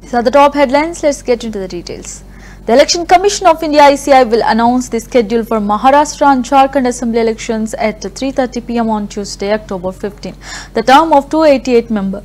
These are the top headlines. Let's get into the details. The Election Commission of India ECI will announce the schedule for Maharashtra and Jharkhand assembly elections at 3:30 pm on Tuesday, October 15. The term of 288 member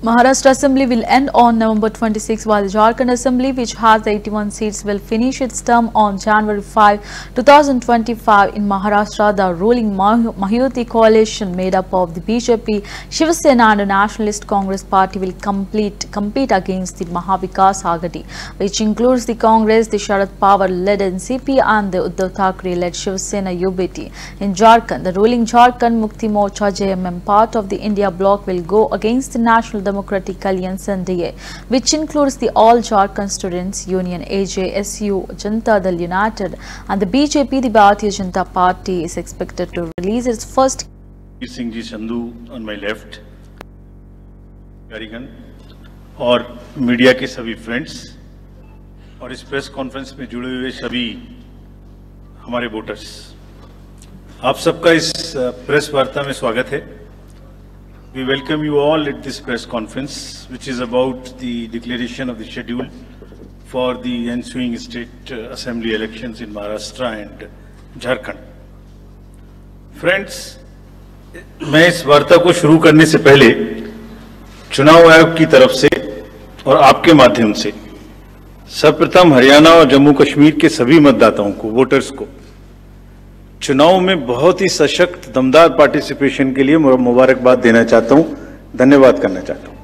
Maharashtra Assembly will end on November 26, while the Jharkhand Assembly, which has 81 seats, will finish its term on January 5, 2025. In Maharashtra, the ruling Mah- Mahayuti coalition, made up of the BJP, Shiv Sena, and the Nationalist Congress Party, will complete compete against the Mahavikas Agadi, which includes the Congress, the Sharad Pawar-led NCP, and the Uddhav Thackeray-led Shiv Sena UBT. In Jharkhand, the ruling Jharkhand Mukti Morcha JMM, part of the India bloc, will go against the National Democratic Alliance NDA, which includes the All Jharkhand Students Union AJSU, Janata Dal United, and the BJP. The Bharatiya Janata Party is expected to release its first जी Sandhu on my left कारीगन और media के सभी friends और इस press conference में जुड़े हुए सभी हमारे वोटर्स आप सबका इस प्रेस वार्ता में स्वागत है we welcome you all at this press conference which is about the declaration of the schedule for the ensuing state assembly elections in Maharashtra and Jharkhand friends मैं इस वार्ता को शुरू करने से पहले चुनाव आयोग की तरफ़ से और आपके माध्यम से, सर्वप्रथम हरियाणा और जम्मू कश्मीर के सभी मतदाताओं को वोटर्स को चुनाव में बहुत ही सशक्त, दमदार पार्टिसिपेशन के लिए मुबारकबाद देना चाहता हूँ, धन्यवाद करना चाहता हूँ।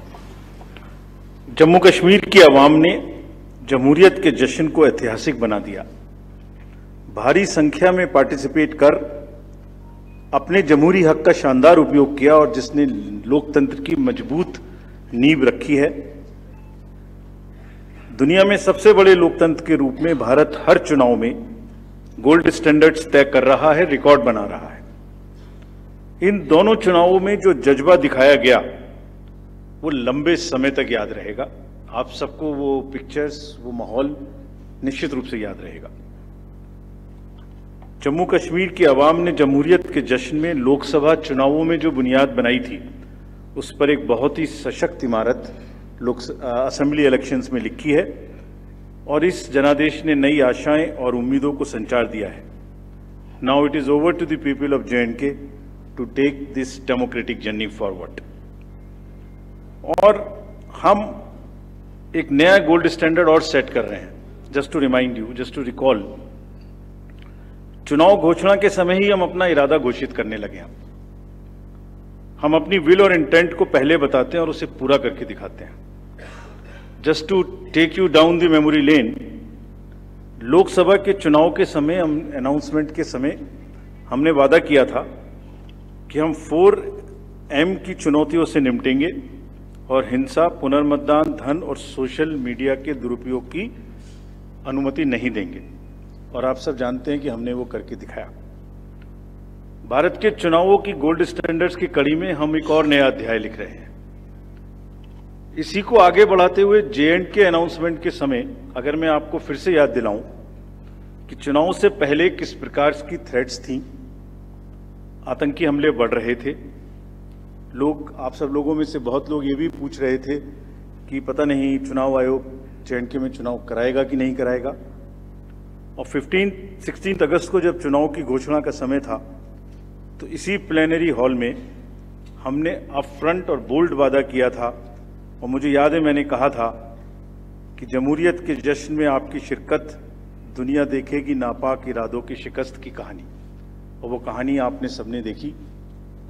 जम्मू कश्मीर की आवाम ने जमहूरियत के जश्न को ऐतिहासिक बना दिया। भारी संख्या में पार्टिसिपेट कर अपने जमहूरी हक का शानदार उपयोग किया और जिसने लोकतंत्र की मज़बूत नींव रखी है। दुनिया में सबसे बड़े लोकतंत्र के रूप में भारत हर चुनाव में गोल्ड स्टैंडर्ड्स तय कर रहा है, रिकॉर्ड बना रहा है। इन दोनों चुनावों में जो जज्बा दिखाया गया, वो लंबे समय तक याद रहेगा। आप सबको वो पिक्चर्स वो माहौल निश्चित रूप से याद रहेगा। जम्मू कश्मीर की आवाम ने जमहूरियत के जश्न में लोकसभा चुनावों में जो बुनियाद बनाई थी, उस पर एक बहुत ही सशक्त इमारत लोक असेंबली इलेक्शंस में लिखी है। और इस जनादेश ने नई आशाएँ और उम्मीदों को संचार दिया है। Now it is over to the people of J and K to take this democratic journey forward और हम एक नया गोल्ड स्टैंडर्ड और सेट कर रहे हैं। Just to remind you just to recall चुनाव घोषणा के समय ही हम अपना इरादा घोषित करने लगे हैं। हम अपनी विल और इंटेंट को पहले बताते हैं और उसे पूरा करके दिखाते हैं। Just to take you down the memory lane Lok Sabha के चुनाव के समय, हम अनाउंसमेंट के समय, हमने वादा किया था कि हम फोर एम की चुनौतियों से निपटेंगे और हिंसा, पुनर्मतदान, धन और सोशल मीडिया के दुरुपयोग की अनुमति नहीं देंगे। और आप सब जानते हैं कि हमने वो करके दिखाया। भारत के चुनावों की गोल्ड स्टैंडर्ड्स की कड़ी में हम एक और नया अध्याय लिख रहे हैं। इसी को आगे बढ़ाते हुए जे एंड के अनाउंसमेंट के समय, अगर मैं आपको फिर से याद दिलाऊं कि चुनाव से पहले किस प्रकार की थ्रेट्स थी, आतंकी हमले बढ़ रहे थे, लोग, आप सब लोगों में से बहुत लोग ये भी पूछ रहे थे कि पता नहीं चुनाव आयोग जे एंड के में चुनाव कराएगा कि नहीं कराएगा। और 15 16 अगस्त को जब चुनाव की घोषणा का समय था तो इसी प्लेनरी हॉल में हमने अप फ्रंट और बोल्ड वादा किया था और मुझे याद है मैंने कहा था कि जमहूरियत के जश्न में आपकी शिरकत दुनिया देखेगी नापाक इरादों की शिकस्त की कहानी। और वो कहानी आपने सबने देखी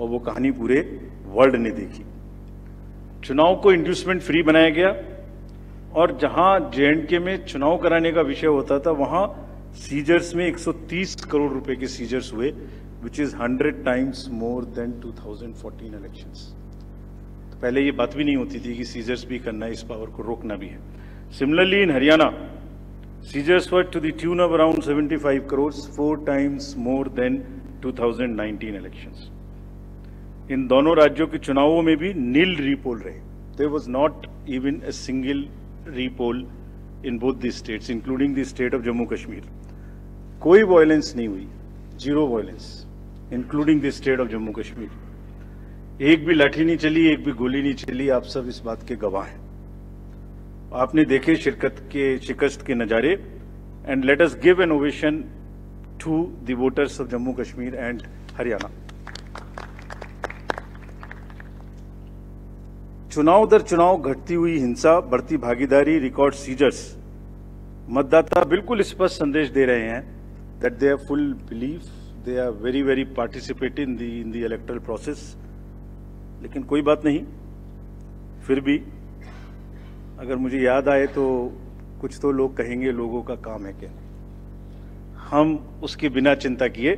और वो कहानी पूरे वर्ल्ड ने देखी। चुनाव को इंड्यूसमेंट फ्री बनाया गया और जहाँ जे में चुनाव कराने का विषय होता था, वहाँ सीजर्स में 130 करोड़ रुपए के सीजर्स हुए which is 100 times more than 2014 elections पहले ये बात भी नहीं होती थी कि सीजर्स भी करना है, इस पावर को रोकना भी है। Similarly in Haryana seizures were to the tune of around 75 crore four times more than 2019 elections इन दोनों राज्यों के चुनावों में भी नील रीपोल रहे। There was not even a single repoll in both the states including the state of Jammu Kashmir कोई violence नहीं हुई zero violence including the state of Jammu Kashmir एक भी लाठी नहीं चली, एक भी गोली नहीं चली, आप सब इस बात के गवाह हैं। आपने देखे शिरकत के, शिकस्त के नज़ारे and let us give an ovation to the voters of Jammu Kashmir and Haryana चुनाव दर चुनाव घटती हुई हिंसा, बढ़ती भागीदारी रिकॉर्ड सीजर्स मतदाता बिल्कुल स्पष्ट संदेश दे रहे हैं that they are full belief they are very very participate in the in the electoral process लेकिन कोई बात नहीं। फिर भी अगर मुझे याद आए तो कुछ तो लोग कहेंगे, लोगों का काम है क्या? हम उसके बिना चिंता किए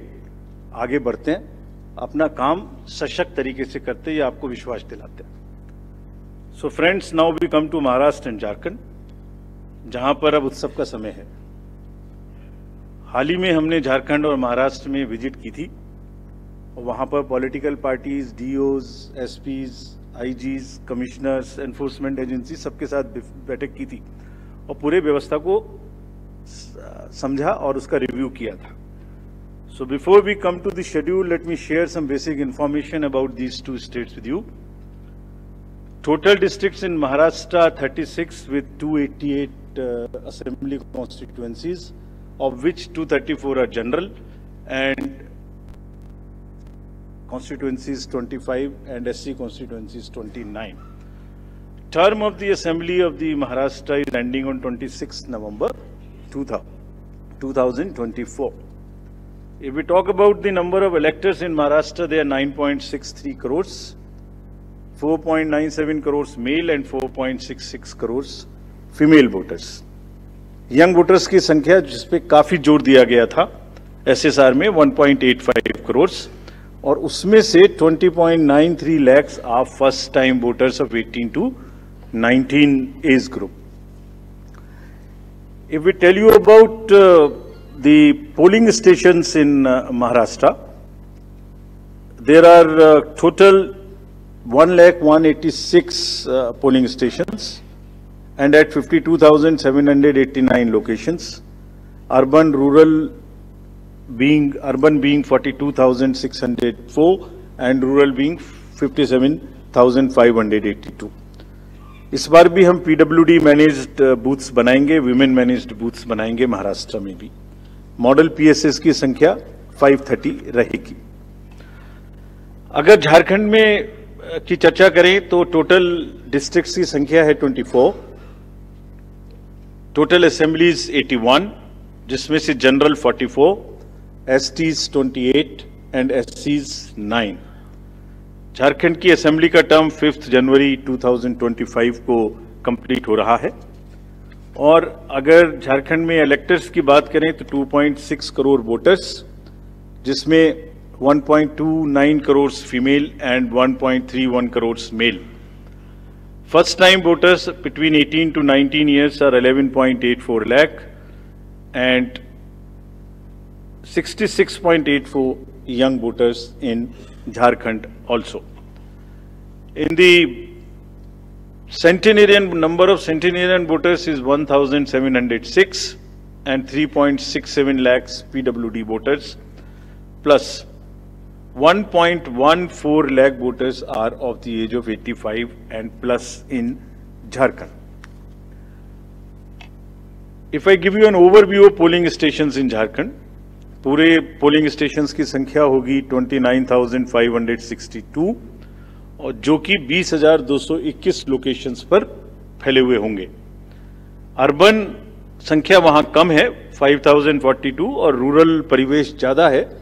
आगे बढ़ते हैं, अपना काम सशक्त तरीके से करते हैं ये आपको विश्वास दिलाते हैं। So friends now we come to Maharashtra and Jharkhand जहाँ पर अब उत्सव का समय है। हाल ही में हमने झारखंड और महाराष्ट्र में विज़िट की थी। वहाँ पर political parties DEOs SPs IGs commissioners enforcement agency सबके साथ बैठक की थी और पूरे व्यवस्था को समझा और उसका रिव्यू किया था। So before we come to the let me share some basic information about these two states with you districts in Maharashtra are 36 with 288 uh, assembly constituencies, of which 234 are general and constituencies 25 and SC constituencies 29. Term of the assembly of the Maharashtra is ending on 26 November 2024. If we talk about the number of electors in Maharashtra, they are 9.63 crores. 4.97 crores male and 4.66 crores female voters young voters की संख्या जिस पे काफ़ी ज़ोर दिया गया था SSR में 1.85 करोर्स और उसमें से 20.93 लाख आप first time voters of 18 to 19 age group if we tell you about the polling station in Maharashtra there are total one lakh one lakh six polling station and eight fifty two thousand seven hundred eighty nine location urban rural being, urban being 42,604 and rural being 57,582. इस बार भी हम PWD managed booths बनाएँगे women managed booths बनाएँगे महाराष्ट्र में भी model PSS की संख्या 530 रहेगी अगर झारखंड में की चर्चा करें तो टोटल डिस्ट्रिक्ट्स की संख्या है 24 टोटल असेंबलीज 81 जिसमें से जनरल 44 एसटीज 28 एंड एससीज 9 झारखंड की असेंबली का टर्म 5 जनवरी 2025 को कंप्लीट हो रहा है और अगर झारखंड में इलेक्टर्स की बात करें तो 2.6 करोड़ वोटर्स जिसमें 1.29 crores female and 1.31 crores male. First time voters between 18 to 19 years are 11.84 lakh and 66.84 young voters in Jharkhand also. In the centenarian number of centenarian voters is 1,706 and 3.67 lakhs PWD voters plus 1.14 lakh voters are of the age of 85 and plus in Jharkhand. If I give you an overview of polling stations in Jharkhand, पूरे polling stations की संख्या होगी 29,562 और जो कि 20,221 locations पर फैले हुए होंगे। अर्बन संख्या वहाँ कम है 5,042 और रूरल परिवेश ज़्यादा है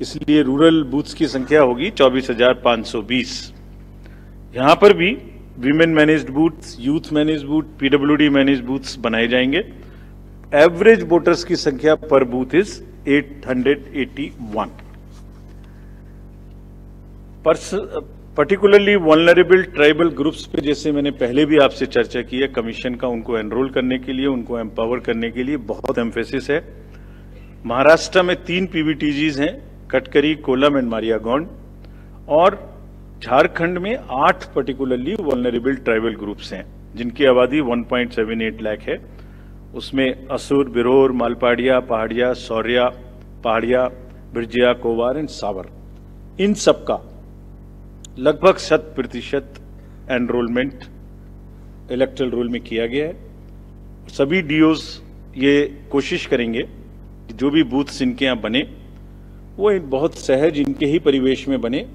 इसलिए रूरल बूथ्स की संख्या होगी 24,520 यहाँ पर भी women managed booths youth managed booth PWD managed booths बनाए जाएँगे। एवरेज वोटर्स की संख्या पर booth is 881 particularly vulnerable tribal groups पे, जैसे मैंने पहले भी आपसे चर्चा की है कमीशन का उनको एनरोल करने के लिए, उनको एम्पावर करने के लिए बहुत एम्फेसिस है। महाराष्ट्र में तीन पीवीटीजीज हैं, कटकरी, कोलम एंड मारियागौंड, और झारखंड में आठ पर्टिकुलरली वनरेबल ट्राइबल ग्रुप्स हैं, जिनकी आबादी 1.78 लाख है। उसमें असुर, बिरोर, मालपाड़िया, पहाड़िया, सौर्या, पहाड़िया, बिरजिया, कोवार एंड सावर। इन सबका लगभग शत प्रतिशत एनरोलमेंट इलेक्ट्रल रोल में किया गया है। सभी डीओज ये कोशिश करेंगे कि जो भी बूथ्स इनके यहाँ बने, वो बहुत सहज इनके ही परिवेश में बने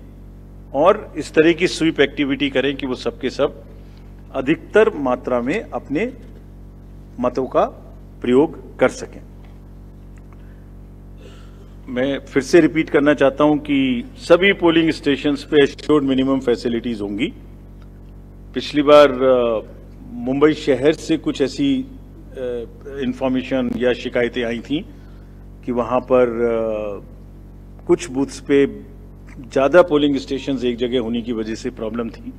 और इस तरह की स्वीप एक्टिविटी करें कि वो सबके सब अधिकतर मात्रा में अपने मतों का प्रयोग कर सकें। मैं फिर से रिपीट करना चाहता हूँ कि सभी पोलिंग स्टेशंस पे एश्योर्ड मिनिमम फैसिलिटीज़ होंगी। पिछली बार मुंबई शहर से कुछ ऐसी इंफॉर्मेशन या शिकायतें आई थी कि वहाँ पर कुछ बूथ्स पे ज़्यादा पोलिंग स्टेशंस एक जगह होने की वजह से प्रॉब्लम थी।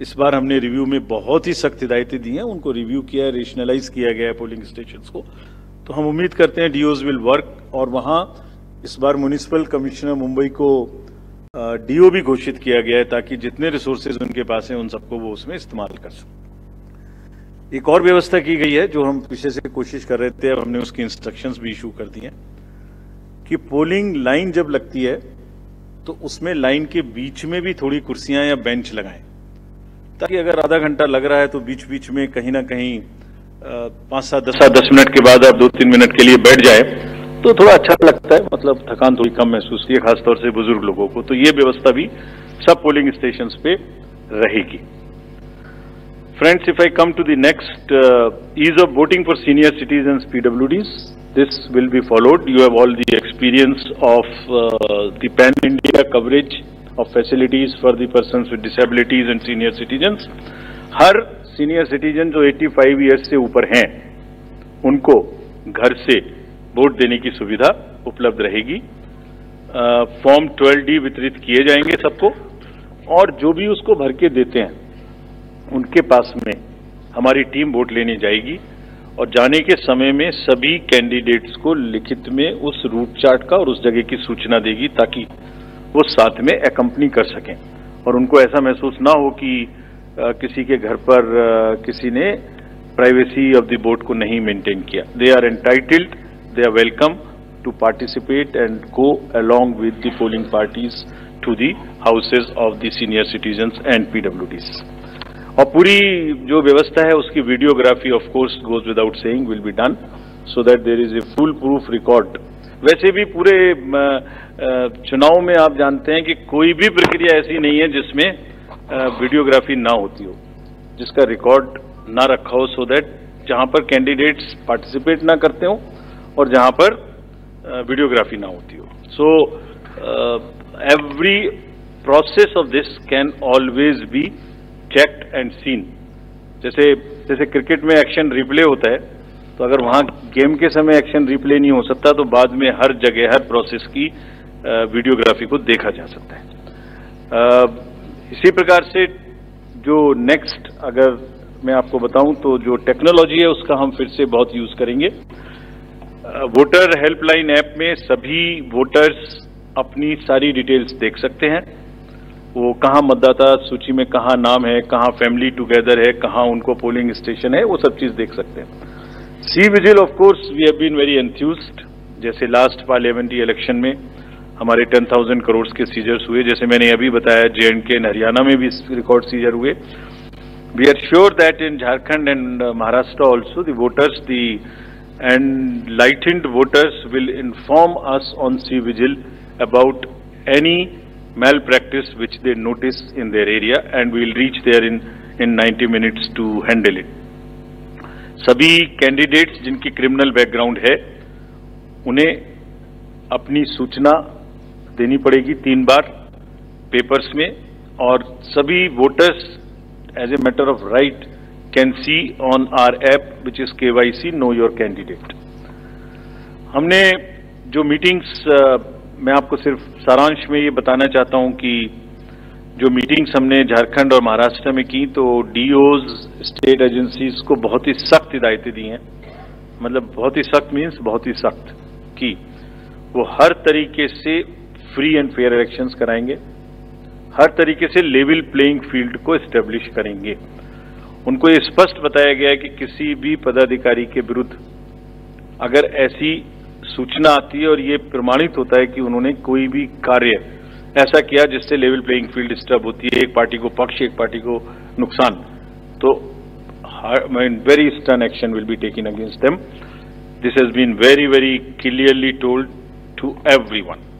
इस बार हमने रिव्यू में बहुत ही सख्त हिदायतें दी हैं। उनको रिव्यू किया रेशनलाइज किया गया है पोलिंग स्टेशन को। तो हम उम्मीद करते हैं डीओज विल वर्क और वहाँ इस बार म्यूनिसिपल कमिश्नर मुंबई को डीओ भी घोषित किया गया है ताकि जितने रिसोर्सेज उनके पास हैं, उन सबको वो उसमें इस्तेमाल कर सकें। एक और व्यवस्था की गई है जो हम पीछे से कोशिश कर रहे थे, अब हमने उसकी इंस्ट्रक्शंस भी इशू कर दिए हैं कि पोलिंग लाइन जब लगती है तो उसमें लाइन के बीच में भी थोड़ी कुर्सियाँ या बेंच लगाएँ। ताकि अगर आधा घंटा लग रहा है तो बीच बीच में कहीं ना कहीं पाँच सात दस सात दस मिनट के बाद आप दो तीन मिनट के लिए बैठ जाए तो थोड़ा अच्छा लगता है। मतलब थकान थोड़ी कम महसूस होती है, खासतौर से बुज़ुर्ग लोगों को। तो ये व्यवस्था भी सब पोलिंग स्टेशन पे रहेगी। Friends if I come to the next ease of voting for senior citizen PW this will be followed you have all the experience of the pan India coverage of facilities for the persons with disabilities and senior citizens. हर senior citizen जो 85 years से ऊपर हैं, उनको घर से vote देने की सुविधा उपलब्ध रहेगी फॉर्म 12 डी वितरित किए जाएँगे सबको, और जो भी उसको भर के देते हैं, उनके पास में हमारी टीम वोट लेने जाएगी और जाने के समय में सभी कैंडिडेट्स को लिखित में उस रूट चार्ट का और उस जगह की सूचना देगी, ताकि वो साथ में एकम्पनी कर सकें। और उनको ऐसा महसूस ना हो कि अ, किसी के घर पर अ, किसी ने प्राइवेसी ऑफ़ द बोर्ड को नहीं मेंटेन किया। They are entitled they are welcome to participate and go along with the polling parties to the houses of the senior citizens and PwDs और पूरी जो व्यवस्था है उसकी videography of course goes without saying will be done so that there is a foolproof record वैसे भी पूरे चुनाव में आप जानते हैं कि कोई भी प्रक्रिया ऐसी नहीं है जिसमें वीडियोग्राफी ना होती हो, जिसका रिकॉर्ड ना रखा हो सो दैट जहाँ पर कैंडिडेट्स पार्टिसिपेट ना करते हो और जहाँ पर वीडियोग्राफी ना होती हो। So every process of this can always be checked and seen जैसे जैसे क्रिकेट में एक्शन रिप्ले होता है तो अगर वहाँ गेम के समय एक्शन रिप्ले नहीं हो सकता तो बाद में हर जगह, हर प्रोसेस की वीडियोग्राफी को देखा जा सकता है। इसी प्रकार से जो नेक्स्ट अगर मैं आपको बताऊँ तो जो टेक्नोलॉजी है, उसका हम फिर से बहुत यूज़ करेंगे। वोटर हेल्पलाइन ऐप में सभी वोटर्स अपनी सारी डिटेल्स देख सकते हैं। वो कहाँ मतदाता सूची में कहाँ नाम है, कहाँ फैमिली टुगेदर है, कहाँ उनको पोलिंग स्टेशन है, वो सब चीज़ देख सकते हैं। C vigil of course we have been very enthused जैसे लास्ट पार्लियामेंट्री इलेक्शन में हमारे 10,000 करोड़ के सीजर्स हुए जैसे मैंने अभी बताया जे एंड के हरियाणा में भी रिकॉर्ड सीजर हुए। We are sure that in Jharkhand and Maharashtra also voters the enlightened voters will inform us on C vigil about any malpractice which they notice in their area and we'll reach there in in 90 minutes to handle it सभी candidates जिनकी criminal background है उन्हें अपनी सूचना देनी पड़ेगी तीन बार papers में, और सभी voters as a matter of right can see on our app which is K Y C know your candidate हमने जो मीटिंग्स मैं आपको सिर्फ़ सारांश में ये बताना चाहता हूँ कि जो मीटिंग्स हमने झारखंड और महाराष्ट्र में की तो डीओज स्टेट एजेंसीज को बहुत ही सख्त हिदायतें दी हैं। मतलब बहुत ही सख्त मीन्स बहुत ही सख्त की। वो हर तरीके से फ्री एंड फेयर इलेक्शंस कराएँगे हर तरीके से लेवल प्लेइंग फ़ील्ड को एस्टेब्लिश करेंगे उनको ये स्पष्ट बताया गया है कि किसी भी पदाधिकारी के विरुद्ध अगर ऐसी सूचना आती है और ये प्रमाणित होता है कि उन्होंने कोई भी कार्य ऐसा किया जिससे लेवल प्लेइंग फ़ील्ड डिस्टर्ब होती है एक पार्टी को पक्ष एक पार्टी को नुकसान तो I mean, very stern action will be taken against them. This very very clearly told to everyone.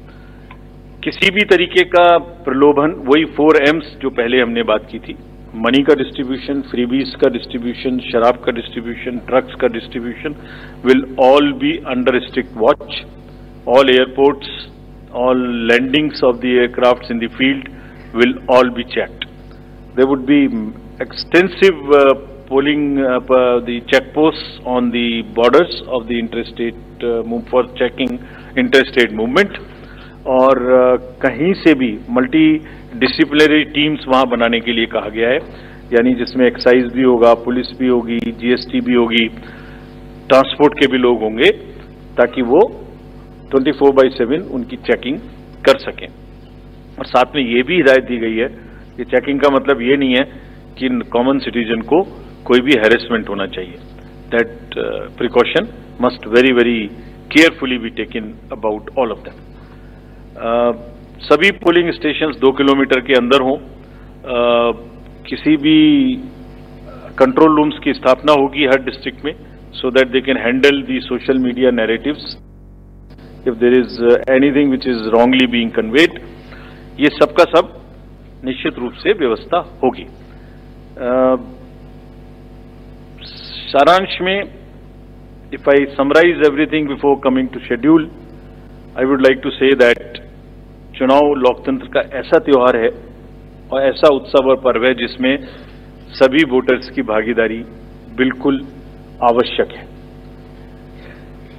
किसी भी तरीके का प्रलोभन, वही फोर एम्स जो पहले हमने बात की थी। मनी का डिस्ट्रीब्यूशन फ्रीबीज का डिस्ट्रीब्यूशन शराब का डिस्ट्रीब्यूशन ड्रग्स का distribution will all be under strict watch all airports all landings of the aircraft in the field will all be checked they would be extensive polling the check post on the borders of the interstate for checking interstate movement और कहीं से भी multi disciplinary teams वहाँ बनाने के लिए कहा गया है। यानी जिसमें एक्साइज भी होगा, पुलिस भी होगी जीएसटी भी होगी ट्रांसपोर्ट के भी लोग होंगे, ताकि वो 24 फोर बाई सेवन उनकी चेकिंग कर सकें। और साथ में ये भी हिदायत दी गई है कि चेकिंग का मतलब ये नहीं है कि कॉमन सिटीजन को कोई भी हैरेसमेंट होना चाहिए। That precaution must very very carefully be taken about all of them सभी पोलिंग स्टेशंस दो किलोमीटर के अंदर हों। किसी भी कंट्रोल रूम्स की स्थापना होगी हर डिस्ट्रिक्ट में so that they can handle the social media narrative if there is anything which is wrongly being conveyed ये सबका सब निश्चित रूप से व्यवस्था होगी। सारांश में if I summarise everything before coming to schedule I would like to say that चुनाव लोकतंत्र का ऐसा त्यौहार है और ऐसा उत्सव और पर्व है जिसमें सभी वोटर्स की भागीदारी बिल्कुल आवश्यक है।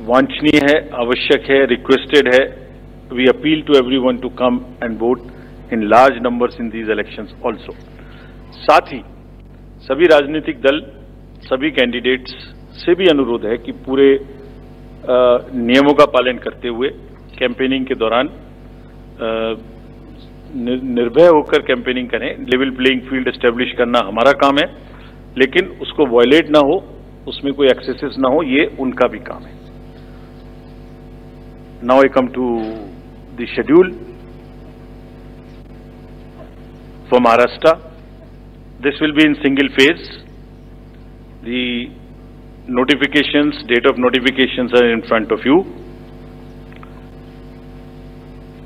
वांछनीय है, आवश्यक है रिक्वेस्टेड है। We appeal to everyone to come and vote in large numbers in these elections also साथ ही सभी राजनीतिक दल, सभी कैंडिडेट्स से भी अनुरोध है कि पूरे नियमों का पालन करते हुए कैंपेनिंग के दौरान निर्भय होकर कैंपेनिंग करें लेवल प्लेइंग फ़ील्ड एस्टेब्लिश करना हमारा काम है, लेकिन उसको वॉयलेट ना हो, उसमें कोई एक्सेसिस ना हो, ये उनका भी काम है। Now I come to the schedule for Maharashtra this will be in single phase the notifications date of notifications are in front of you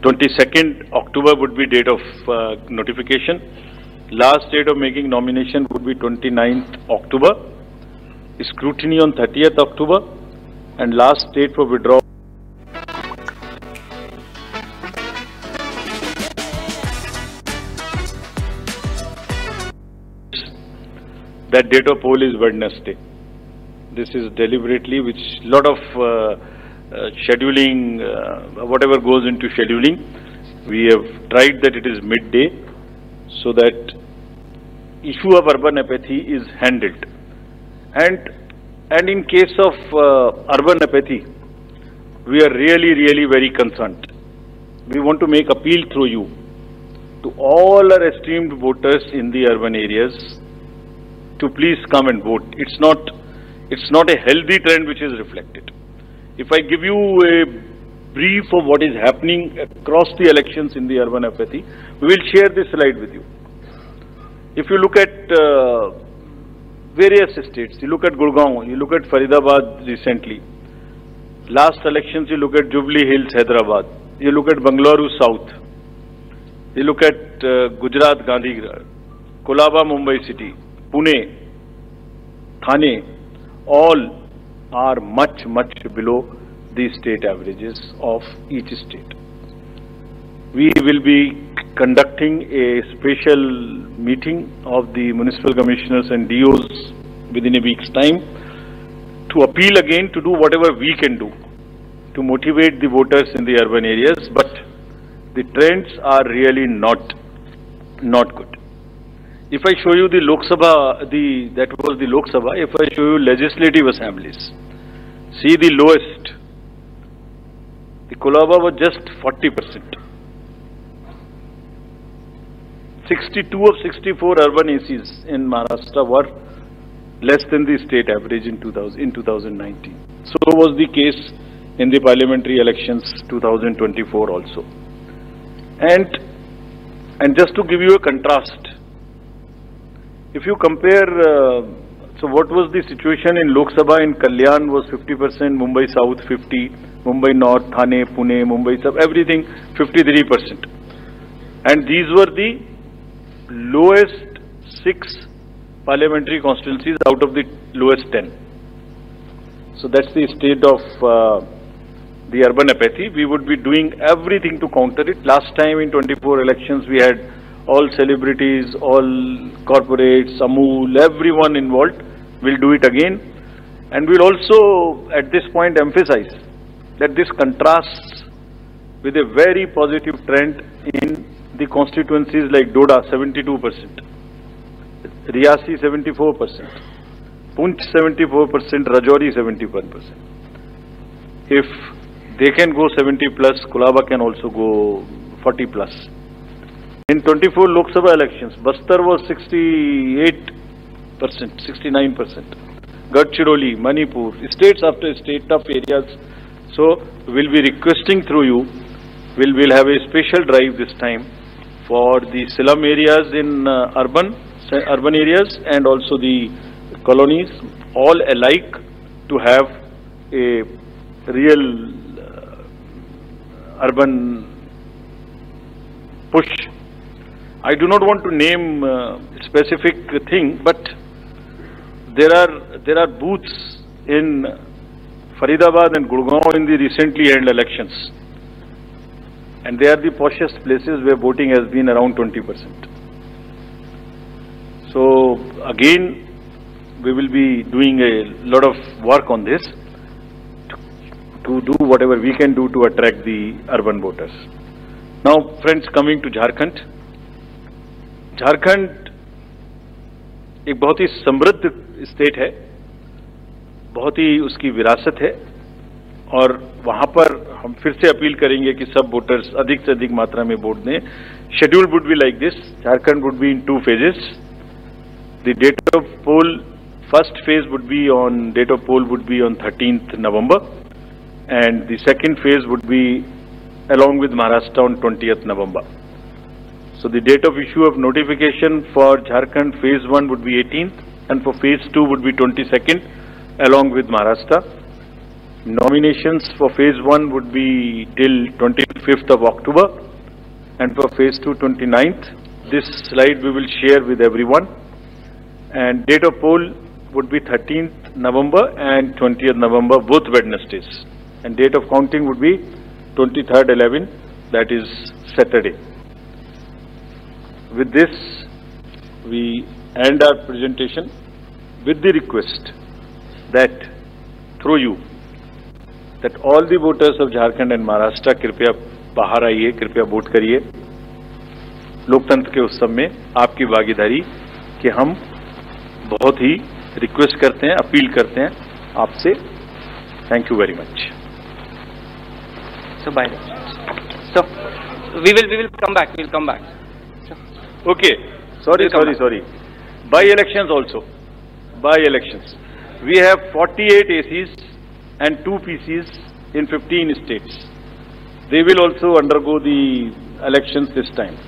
22nd October would be date of uh, notification. Last date of making nomination would be 29th October. Scrutiny on 30th October. And last date for withdrawal. that date of poll is Wednesday. This is deliberately, which lot of uh, scheduling, uh, whatever goes into scheduling, we have tried that it is midday, so that issue of urban apathy is handled. And and in case of uh, urban apathy, we are really, really very concerned. We want to make appeal through you to all our esteemed voters in the urban areas to please come and vote. It's not, it's not a healthy trend which is reflected. If I give you a brief of what is happening across the elections in the urban apathy, we will share this slide with you. If you look at uh, various states, you look at Gurgaon, you look at Faridabad recently. Last elections, you look at Jubilee Hills, Hyderabad. You look at Bangalore South. You look at uh, Gujarat, Gandhigram, Kolaba, Mumbai City, Pune, Thane, all are much, much below the state averages of each state. We will be conducting a special meeting of the municipal commissioners and DOs within a week's time to appeal again to do whatever we can do to motivate the voters in the urban areas, but the trends are really not, not good. If I show you the Lok Sabha, the, that was the Lok Sabha, if I show you legislative assemblies, see the lowest, the Kolaba was just 40%. 62 of 64 urban ACs in Maharashtra were less than the state average in, 2000, in 2019. So was the case in the parliamentary elections 2024 also. And, and just to give you a contrast, if you compare uh, So what was the situation in Lok Sabha in Kalyan was 50%, Mumbai South 50, Mumbai North, Thane, Pune, Mumbai South, everything 53%. And these were the lowest six parliamentary constituencies out of the lowest 10. So that's the state of uh, the urban apathy. We would be doing everything to counter it. Last time in 24 elections, we had all celebrities, all corporates, Amul, everyone involved. We'll do it again. And we'll also, at this point, emphasize that this contrasts with a very positive trend in the constituencies like Doda, 72%, Riyasi, 74%, Punch, 74%, Rajouri, 71%. If they can go 70 plus, Kulaba can also go 40 plus. In 24 Lok Sabha elections, Bastar was 68 percent, 69 percent. Gadchiroli, Manipur, states after state, tough areas. So we'll be requesting through you, we'll, we'll have a special drive this time for the slum areas in uh, urban, urban areas and also the colonies, all alike to have a real uh, urban push. I do not want to name uh, specific thing, but there are there are booths in Faridabad and Gurgaon in the recently held elections, and they are the poshest places where voting has been around 20 percent. So again, we will be doing a lot of work on this to, to do whatever we can do to attract the urban voters. Now, friends, coming to Jharkhand. Jharkhand एक बहुत ही समृद्ध state है, बहुत ही उसकी विरासत है, और वहाँ पर हम फिर से अपील करेंगे कि सब वोटर्स अधिक से अधिक मात्रा में वोट दें। Schedule would be like this Jharkhand would be in two phases the date of poll first phase would be on date of poll would be on thirteenth November and the second phase would be along with Maharashtra on 20th November. So the date of issue of notification for Jharkhand phase 1 would be 18th and for phase 2 would be 22nd along with Maharashtra. Nominations for phase 1 would be till 25th of October and for phase 2 29th. This slide we will share with everyone and date of poll would be 13th November and 20th November both Wednesdays and date of counting would be 23rd 11 that is Saturday. With this, we end our presentation with the request that through you, that all the voters of Jharkhand and Maharashtra कृपया बाहर आइए कृपया vote करिए लोकतंत्र के उत्सव में आपकी भागीदारी कि हम बहुत ही रिक्वेस्ट करते हैं अपील करते हैं आपसे thank you very much So by so we will we will come back. We'll come back. So, Okay, sorry, sorry, sorry. By elections also. By elections. We have 48 ACs and 2 PCs in 15 states. They will also undergo the elections this time.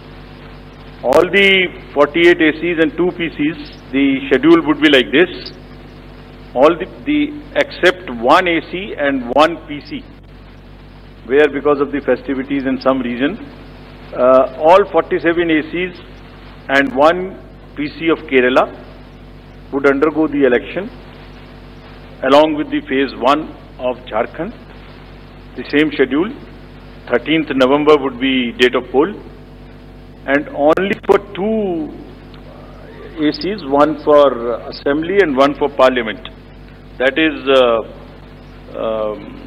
All the 48 ACs and 2 PCs, the schedule would be like this. All the, the except one AC and one PC, where because of the festivities in some region, uh, all 47 ACs and one PC of Kerala would undergo the election along with the phase 1 of Jharkhand. The same schedule, 13th November would be date of poll and only for two ACs, one for assembly and one for parliament. That is uh, um,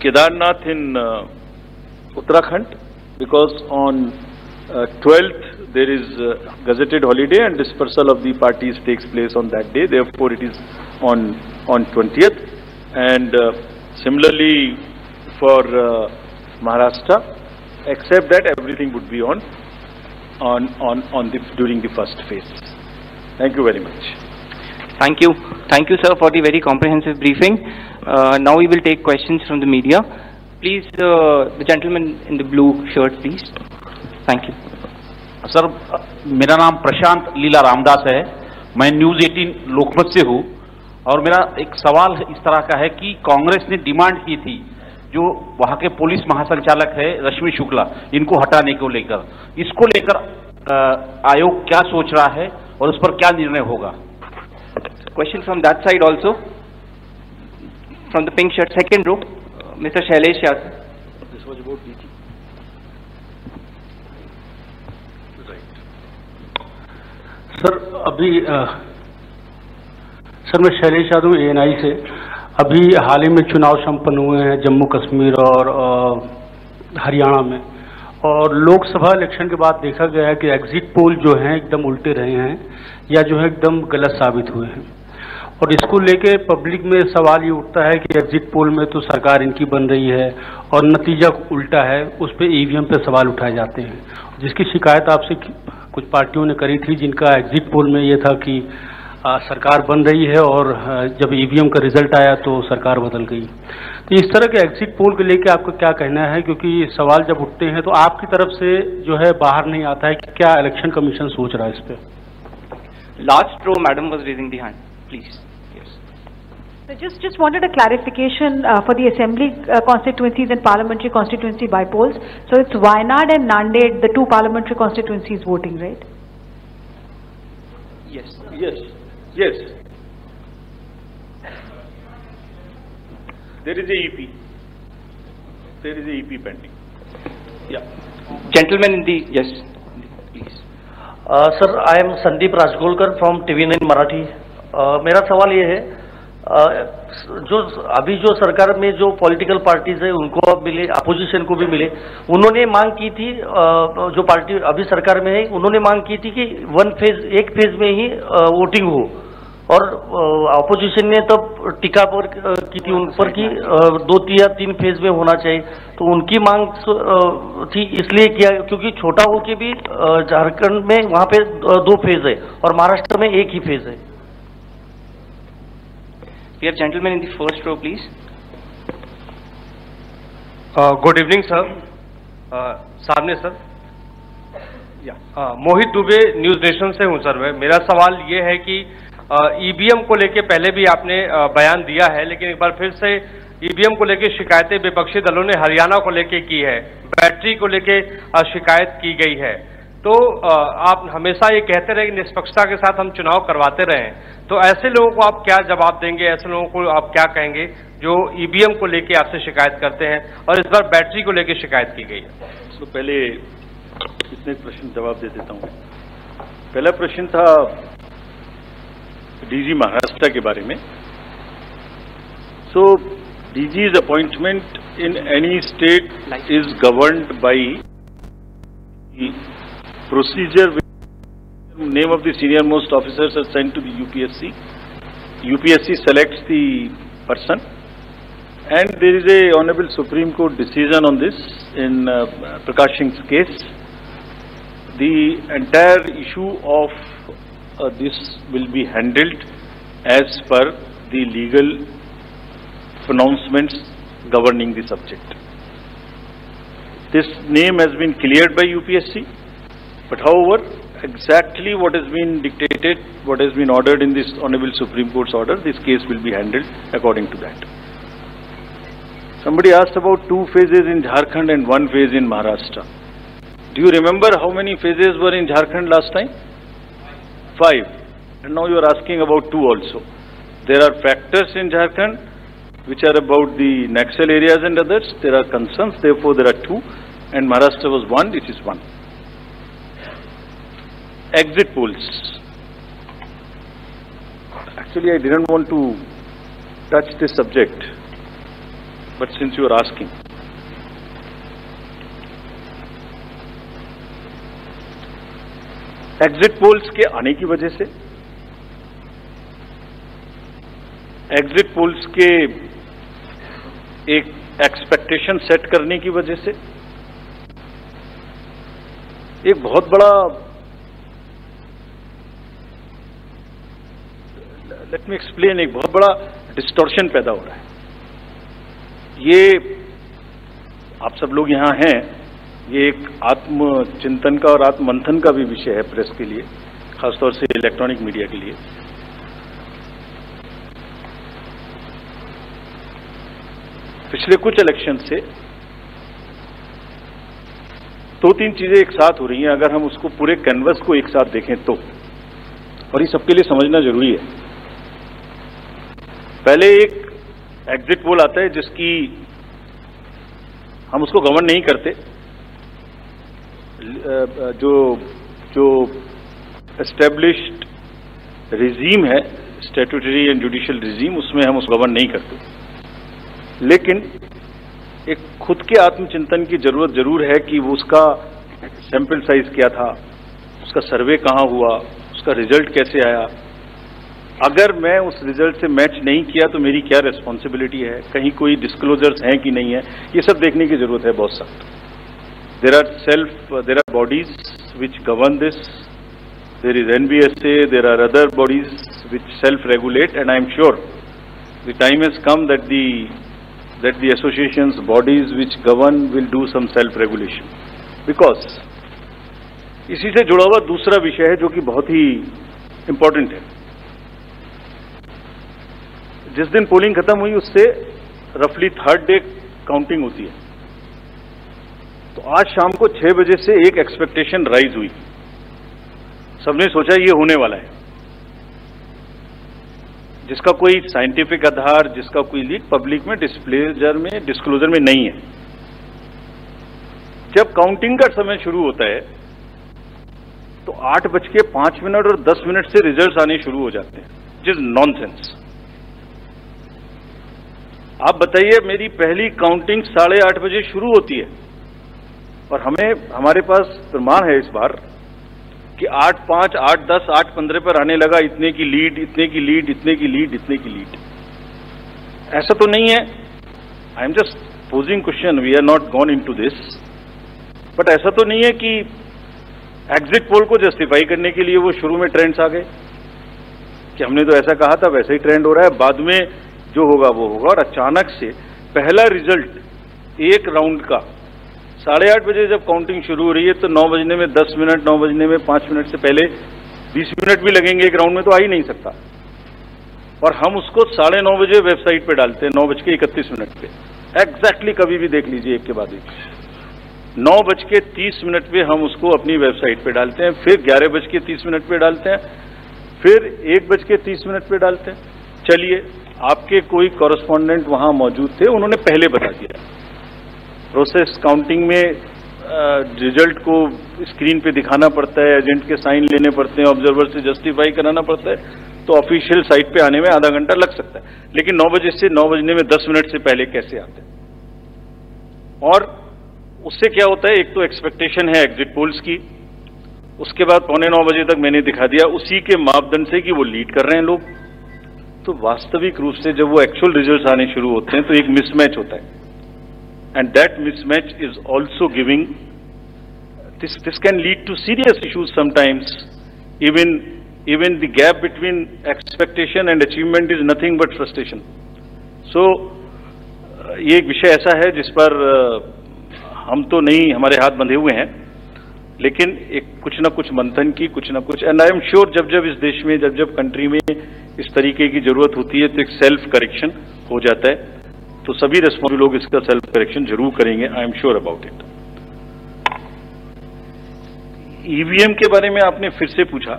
Kedarnath in uh, Uttarakhand because on uh, 12th there is uh, gazetted holiday and dispersal of the parties takes place on that day therefore it is on on 20th and uh, similarly for uh, Maharashtra except that everything would be on on on on the during the first phase thank you very much thank you, thank you, sir, for the very comprehensive briefing. Uh, now we will take questions from the media. Please, uh, the gentleman in the blue shirt, please. Thank you. Sir मेरा नाम प्रशांत लीला रामदास है। मैं news 18 लोकमत से हूँ। और मेरा एक सवाल इस तरह का है कि कांग्रेस ने डिमांड की थी जो वहाँ के पुलिस महासंचालक है रश्मि शुक्ला इनको हटाने को लेकर। इसको लेकर आयोग क्या सोच रहा है और उस पर क्या निर्णय होगा? Question from that side also. From the pink shirt, second row, uh, Mr. Shailesh sir अभी अ, सर मैं शैलेश यादव एएनआई से। अभी हाल ही में चुनाव संपन्न हुए हैं जम्मू कश्मीर और हरियाणा में। और लोकसभा इलेक्शन के बाद देखा गया है कि एग्जिट पोल जो हैं एकदम उल्टे रहे हैं या जो है एकदम गलत साबित हुए हैं। और इसको लेके पब्लिक में सवाल ये उठता है कि एग्जिट पोल में तो सरकार इनकी बन रही है और नतीजा उल्टा है उस पर ईवीएम पे सवाल उठाए जाते हैं। जिसकी शिकायत आपसे कुछ पार्टियों ने करी थी जिनका एग्जिट पोल में ये था कि आ, सरकार बन रही है और जब ईवीएम का रिज़ल्ट आया तो सरकार बदल गई। तो इस तरह के एग्जिट पोल को लेकर आपका क्या कहना है? क्योंकि सवाल जब उठते हैं तो आपकी तरफ़ से जो है बाहर नहीं आता है कि क्या इलेक्शन कमीशन सोच रहा है इस पर last row madam was raising the hand Please. Yes. So just, just wanted a clarification uh, for the assembly uh, constituencies and parliamentary constituency by polls. So it's Wayanad and Nanded, the two parliamentary constituencies voting, right? Yes. Yes, yes. There is a EP. There is a EP pending. Yeah. Gentlemen in the, yes, please. Sir I am Sandeep Rajgolkar from TV nine Marathi uh, मेरा सवाल ये है अ, जो अभी जो सरकार में जो पॉलिटिकल पार्टीज़ है, उनको अब मिले अपोजिशन को भी मिले, उन्होंने मांग की थी जो पार्टी अभी सरकार में है, उन्होंने मांग की थी कि वन फ़ेज़ एक फ़ेज़ में ही वोटिंग हो। और अपोजिशन ने तब टीका पर की थी उन पर कि दो या तीन फ़ेज़ में होना चाहिए। तो उनकी मांग थी, इसलिए किया, क्योंकि छोटा हो के भी झारखंड में वहाँ पे दो फ़ेज़ है और महाराष्ट्र में एक ही फ़ेज़ है। We have gentlemen in the first row, please. Uh, good good evening sir सामने सर हाँ, मोहित दुबे न्यूज़ नेशन से हूँ सर मैं। मेरा सवाल ये है कि ईवीएम को लेके पहले भी आपने अ, बयान दिया है लेकिन एक बार फिर से ईवीएम को लेके शिकायतें विपक्षी दलों ने हरियाणा को लेके की है बैटरी को लेके अ, शिकायत की गई है। तो आप हमेशा ये कहते रहे कि निष्पक्षता के साथ हम चुनाव करवाते रहे तो ऐसे लोगों को आप क्या जवाब देंगे? ऐसे लोगों को आप क्या कहेंगे? जो ईवीएम को लेके आपसे शिकायत करते हैं और इस बार बैटरी को लेके शिकायत की गई है। तो पहले इतने प्रश्न जवाब दे देता हूँ। पहला प्रश्न था डीजी महाराष्ट्र के बारे में। So DGs appointment in any state is governed by procedure name of the senior most officers are sent to the UPSC. UPSC selects the person and there is a Honorable Supreme Court decision on this in uh, Prakash Singh's case. The entire issue of uh, this will be handled as per the legal pronouncements governing the subject. This name has been cleared by UPSC, but however, exactly what has been dictated, what has been ordered in this Honorable Supreme Court's order, this case will be handled according to that. Somebody asked about two phases in Jharkhand and one phase in Maharashtra. Do you remember how many phases were in Jharkhand last time? Five. And now you are asking about two also. There are factors in Jharkhand which are about the Naxal areas and others. There are concerns, therefore there are two. And Maharashtra was one, it is one. Exit polls. Actually, I didn't want to touch this subject, but since you are asking. Exit polls के आने की वजह से exit polls के एक expectation set करने की वजह से एक बहुत बड़ा मी एक्सप्लेन एक बहुत बड़ा डिस्टॉर्शन पैदा हो रहा है। ये आप सब लोग यहाँ हैं, ये एक आत्मचिंतन का और आत्ममंथन का भी विषय है प्रेस के लिए, खासतौर से इलेक्ट्रॉनिक मीडिया के लिए। पिछले कुछ इलेक्शन से दो तीन चीज़ें एक साथ हो रही हैं। अगर हम उसको पूरे कैनवस को एक साथ देखें तो और ये सबके लिए समझना ज़रूरी है। पहले एक एग्जिट पोल आता है जिसकी हम उसको गवर्न नहीं करते। जो जो एस्टेब्लिश्ड रिजीम है स्टेटूटरी एंड जुडिशियल रिजीम उसमें हम उसको गवर्न नहीं करते। लेकिन एक खुद के आत्मचिंतन की ज़रूरत ज़रूर है कि वो उसका सैंपल साइज़ क्या था, उसका सर्वे कहाँ हुआ, उसका रिज़ल्ट कैसे आया अगर मैं उस रिज़ल्ट से मैच नहीं किया तो मेरी क्या रिस्पॉन्सिबिलिटी है? कहीं कोई डिस्क्लोजर्स हैं कि नहीं है? ये सब देखने की ज़रूरत है बहुत सख्त। There are self there are bodies which govern this there is NBSA there are other bodies which self regulate and I am sure the time has come that the that the associations, bodies which govern will do some self regulation because इसी से जुड़ा हुआ दूसरा विषय है जो कि बहुत ही इंपॉर्टेंट है। जिस दिन पोलिंग खत्म हुई, उससे रफली थर्ड डे काउंटिंग होती है। तो आज शाम को छह बजे से एक एक्सपेक्टेशन राइज हुई। सबने सोचा ये होने वाला है। जिसका कोई साइंटिफिक आधार, जिसका कोई लीक पब्लिक में डिस्प्लेजर में डिस्क्लोजर में नहीं है। जब काउंटिंग का समय शुरू होता है तो आठ बज के पाँच मिनट और दस मिनट से रिजल्ट्स आने शुरू हो जाते हैं जिस नॉनसेंस आप बताइए, मेरी पहली काउंटिंग साढ़े आठ बजे शुरू होती है। और हमें, हमारे पास प्रमाण है इस बार कि आठ पाँच, आठ दस, आठ पंद्रह पर आने लगा इतने की लीड इतने की लीड इतने की लीड इतने की लीड ऐसा तो नहीं है। I am just posing question we are not gone into this but ऐसा तो नहीं है कि एग्जिट पोल को जस्टिफाई करने के लिए वो शुरू में ट्रेंड्स आ गए। कि हमने तो ऐसा कहा था, वैसे ही ट्रेंड हो रहा है। बाद में जो होगा वो होगा। और अचानक से पहला रिज़ल्ट एक राउंड का। साढ़े आठ बजे जब काउंटिंग शुरू हो रही है तो नौ बजने में दस मिनट, नौ बजने में पाँच मिनट से पहले बीस मिनट भी लगेंगे एक राउंड में तो आ ही नहीं सकता। और हम उसको साढ़े नौ बजे वेबसाइट पे डालते हैं, नौ बज के इकतीस मिनट पे। एग्जैक्टली कभी भी देख लीजिए एक के बाद एक। नौ बज के तीस मिनट पे हम उसको अपनी वेबसाइट पे डालते हैं, फिर ग्यारह बज के तीस मिनट पे डालते हैं, फिर एक बज के तीस मिनट पे डालते हैं। चलिए आपके कोई कॉरेस्पॉन्डेंट वहाँ मौजूद थे, उन्होंने पहले बता दिया। प्रोसेस काउंटिंग में रिज़ल्ट को स्क्रीन पे दिखाना पड़ता है एजेंट के साइन लेने पड़ते हैं ऑब्जर्वर से जस्टिफाई कराना पड़ता है तो ऑफिशियल साइट पे आने में आधा घंटा लग सकता है। लेकिन नौ बजे से नौ बजने में दस मिनट से पहले कैसे आते हैं? और उससे क्या होता है, एक तो एक्सपेक्टेशन है एग्जिट पोल्स की। उसके बाद पौने नौ बजे तक मैंने दिखा दिया, उसी के मापदंड से कि वो लीड कर रहे हैं लोग। तो वास्तविक रूप से जब वो एक्चुअल रिज़ल्ट आने शुरू होते हैं तो एक मिसमैच होता है। And that mismatch is also giving this this can lead to serious issues sometimes even even the gap between expectation and achievement is nothing but frustration so ये एक विषय ऐसा है जिस पर हम तो नहीं, हमारे हाथ बंधे हुए हैं। लेकिन एक कुछ ना कुछ मंथन की, कुछ ना कुछ। एंड आई एम श्योर जब जब इस देश में जब जब कंट्री में इस तरीके की ज़रूरत होती है तो एक सेल्फ करेक्शन हो जाता है। तो सभी रेस्पॉन्सिबल लोग इसका सेल्फ करेक्शन ज़रूर करेंगे। I am sure about it EVM के बारे में आपने फिर से पूछा।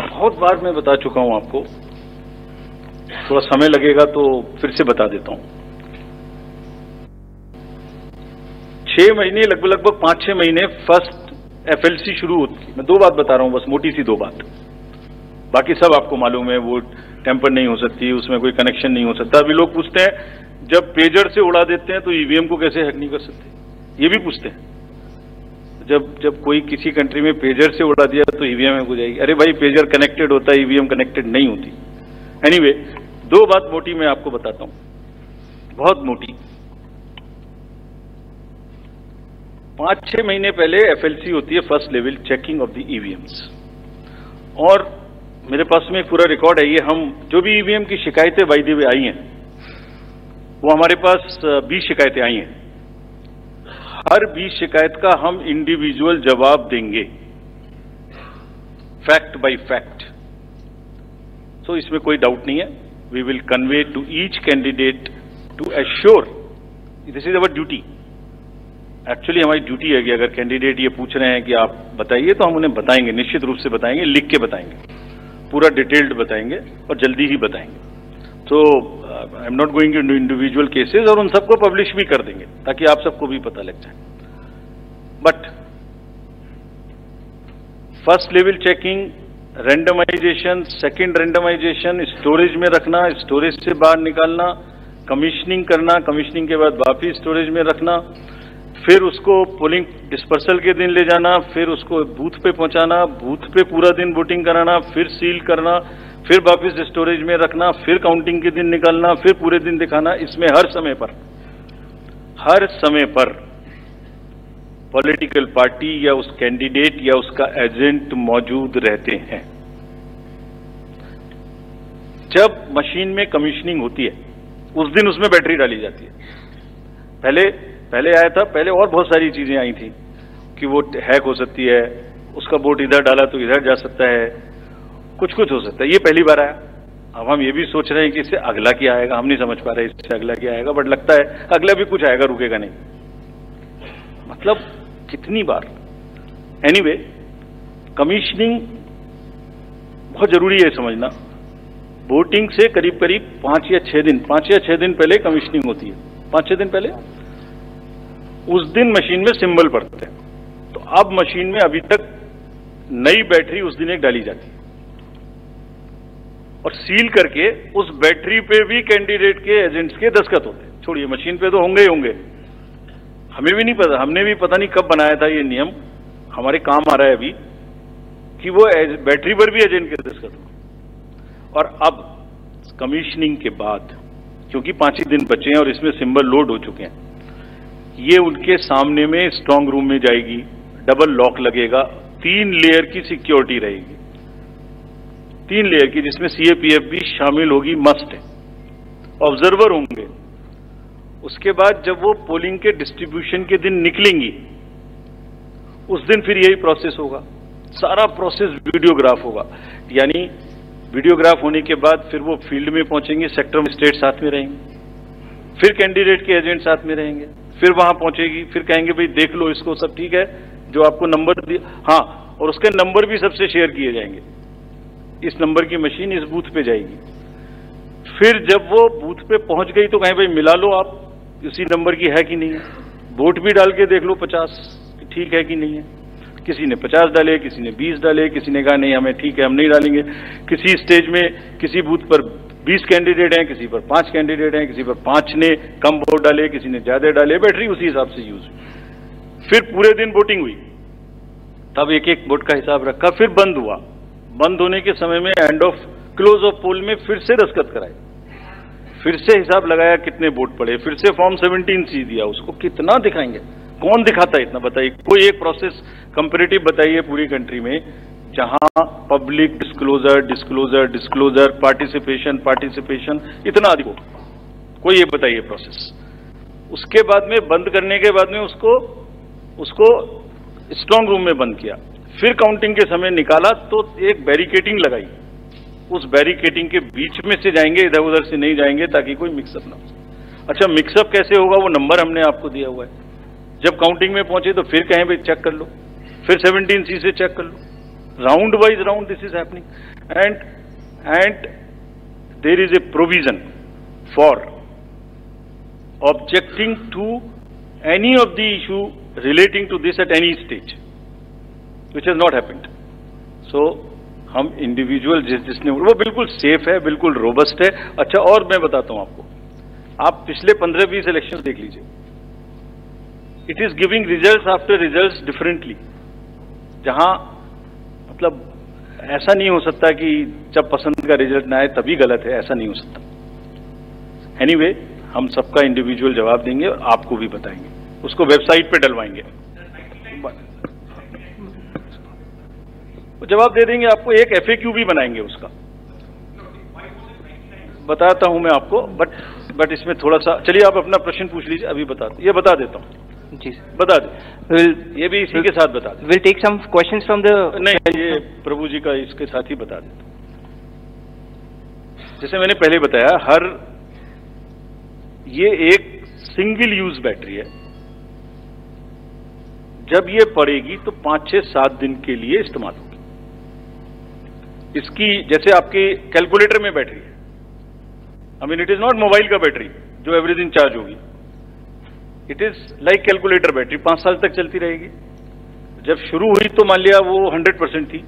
बहुत बार मैं बता चुका हूँ आपको। थोड़ा समय लगेगा तो फिर से बता देता हूँ। छह महीने लगभग लगभग पाँच छह महीने फ़र्स्ट एफएलसी शुरू होती मैं दो बात बता रहा हूँ बस मोटी सी दो बात। बाकी सब आपको मालूम है वो टेम्पर नहीं हो सकती उसमें कोई कनेक्शन नहीं हो सकता। अभी लोग पूछते हैं जब पेजर से उड़ा देते हैं तो ईवीएम को कैसे हैक नहीं कर सकते? ये भी पूछते हैं। जब जब कोई किसी कंट्री में पेजर से उड़ा दिया तो ईवीएम हैक हो जाएगी। अरे भाई पेजर कनेक्टेड होता है ईवीएम कनेक्टेड नहीं होती। एनीवे anyway, दो बात मोटी मैं आपको बताता हूँ। बहुत मोटी। पाँच छह महीने पहले एफएलसी होती है first level checking of the EVMs और मेरे पास में एक पूरा रिकॉर्ड है, ये हम जो भी ईवीएम की शिकायतें वायदे हुए आई हैं, वो हमारे पास बीस शिकायतें आई हैं। हर बीस शिकायत का हम इंडिविजुअल जवाब देंगे। फैक्ट बाय फैक्ट सो इसमें कोई डाउट नहीं है। We will convey to each candidate to assure this is our duty actually हमारी ड्यूटी है कि अगर कैंडिडेट ये पूछ रहे हैं कि आप बताइए तो हम उन्हें बताएँगे, निश्चित रूप से बताएँगे, लिख के बताएँगे। पूरा डिटेल्ड बताएँगे और जल्दी ही बताएँगे। तो I am not going to individual cases और उन सबको पब्लिश भी कर देंगे, ताकि आप सबको भी पता लग जाए। But first level checking randomization second randomization storage में रखना स्टोरेज से बाहर निकालना कमीशनिंग करना कमीशनिंग के बाद वापिस स्टोरेज में रखना। फिर उसको पोलिंग डिस्पर्सल के दिन ले जाना, फिर उसको बूथ पे पहुंचाना बूथ पे पूरा दिन वोटिंग कराना, फिर सील करना, फिर वापस स्टोरेज में रखना, फिर काउंटिंग के दिन निकालना, फिर पूरे दिन दिखाना, इसमें हर समय पर, हर समय पर पॉलिटिकल पार्टी या उस कैंडिडेट या उसका एजेंट मौजूद रहते हैं। जब मशीन में कमीशनिंग होती है, उस दिन उसमें बैटरी डाली जाती है। पहले पहले आया था, पहले और बहुत सारी चीज़ें आई थी कि वो हैक हो सकती है, उसका बोट इधर डाला तो इधर जा सकता है कुछ कुछ हो सकता है। ये पहली बार आया। अब हम ये भी सोच रहे हैं कि इससे अगला क्या आएगा, हम नहीं समझ पा रहे इससे अगला क्या आएगा, बट लगता है अगला भी कुछ आएगा, रुकेगा नहीं। मतलब कितनी बार? एनीवे कमीशनिंग बहुत ज़रूरी है समझना। वोटिंग से करीब करीब पाँच या छह दिन, पाँच या छह दिन पहले कमीशनिंग होती है। पाँच छह दिन पहले? उस दिन मशीन में सिंबल पड़ते हैं। तो अब मशीन में अभी तक नई बैटरी उस दिन एक डाली जाती है। और सील करके उस बैटरी पे भी कैंडिडेट के एजेंट्स के दस्खत होते हैं। छोड़िए, मशीन पे तो होंगे ही होंगे। हमें भी नहीं पता, हमने भी पता नहीं कब बनाया था ये नियम। हमारे काम आ रहा है अभी कि वो बैटरी पर भी एजेंट के दस्खत हो। और अब कमीशनिंग के बाद, क्योंकि पाँच ही दिन बचे हैं और इसमें सिंबल लोड हो चुके हैं ये उनके सामने में स्ट्रांग रूम में जाएगी डबल लॉक लगेगा, तीन लेयर की सिक्योरिटी रहेगी। तीन लेयर की जिसमें सीएपीएफ भी शामिल होगी मस्ट है। ऑब्जर्वर होंगे। उसके बाद जब वो पोलिंग के डिस्ट्रीब्यूशन के दिन निकलेंगी, उस दिन फिर यही प्रोसेस होगा। सारा प्रोसेस वीडियोग्राफ होगा। यानी वीडियोग्राफ होने के बाद फिर वो फ़ील्ड में पहुँचेंगे सेक्टर में स्टेट साथ में रहेंगे। फिर कैंडिडेट के एजेंट साथ में रहेंगे। फिर वहाँ पहुंचेगी, फिर कहेंगे, भाई, देख लो इसको, सब ठीक है। जो आपको नंबर दिया हाँ और उसके नंबर भी सबसे शेयर किए जाएँगे। इस नंबर की मशीन इस बूथ पे जाएगी। फिर जब वो बूथ पे पहुँच गई तो कहें, भाई, मिला लो आप उसी नंबर की है कि नहीं? है वोट भी डाल के देख लो पचास ठीक है कि नहीं है। किसी ने पचास डाले, किसी ने बीस डाले, किसी ने कहा, नहीं, हमें ठीक है, हम नहीं डालेंगे। किसी स्टेज में, किसी बूथ पर बीस कैंडिडेट हैं, किसी पर पाँच कैंडिडेट हैं, किसी पर पाँच ने कम वोट डाले, किसी ने ज़्यादा डाले, बैटरी उसी हिसाब से यूज़ फिर पूरे दिन वोटिंग हुई। तब एक एक वोट का हिसाब रखा, फिर बंद हुआ। बंद होने के समय में end of close of poll में फिर से दस्खत कराए। फिर से हिसाब लगाया कितने वोट पड़े, फिर से फॉर्म 17 सी दिया, उसको कितना दिखाएँगे? कौन दिखाता है इतना बताइए? कोई एक प्रोसेस कंपेरेटिव बताइए पूरी कंट्री में। जहाँ public disclosure disclosure disclosure participation participation इतना अधिक हो कोई ये बताइए प्रोसेस उसके बाद में, बंद करने के बाद में उसको उसको स्ट्रांग रूम में बंद किया। फिर काउंटिंग के समय निकाला तो एक बैरिकेटिंग लगाई। उस बैरिकेटिंग के बीच में से जाएँगे इधर उधर से नहीं जाएँगे, ताकि कोई मिक्सअप ना हो। अच्छा मिक्सअप कैसे होगा? वो नंबर हमने आपको दिया हुआ है। जब काउंटिंग में पहुँचे तो फिर कहें, भाई चेक कर लो। फिर 17 सी से चेक कर लो। Round wise round this is happening and and there is a provision for objecting to any of the issue relating to this at any stage which has not happened so हम individual जिस जिसने वो बिल्कुल safe है बिल्कुल robust है अच्छा और मैं बताता हूँ आपको आप पिछले पंद्रह बीस इलेक्शन देख लीजिए it is giving result after result differently जहाँ मतलब ऐसा नहीं हो सकता कि जब पसंद का रिज़ल्ट ना आए तभी गलत है ऐसा नहीं हो सकता। एनीवे anyway, हम सबका इंडिविजुअल जवाब देंगे और आपको भी बताएँगे। उसको वेबसाइट पे डलवाएँगे। जवाब दे देंगे आपको एक एफएक्यू भी बनाएँगे उसका। बताता हूँ मैं आपको बट बट इसमें थोड़ा सा चलिए आप अपना प्रश्न पूछ लीजिए अभी बता ये बता देता हूँ। जी बता दें। विल ये भी इसी के साथ बता दें। Will take some questions from the नहीं ये प्रभु जी का इसके साथ ही बता देता जैसे मैंने पहले बताया हर ये एक सिंगल यूज़ बैटरी है। जब ये पड़ेगी तो पाँच छह सात दिन के लिए इस्तेमाल होगी। इसकी जैसे आपके कैलकुलेटर में बैटरी है। I mean it is not mobile का बैटरी जो एवरी दिन चार्ज होगी। It is like calculator battery पाँच साल तक चलती रहेगी। जब शुरू हुई तो मान लिया वो हंड्रेड परसेंट थी।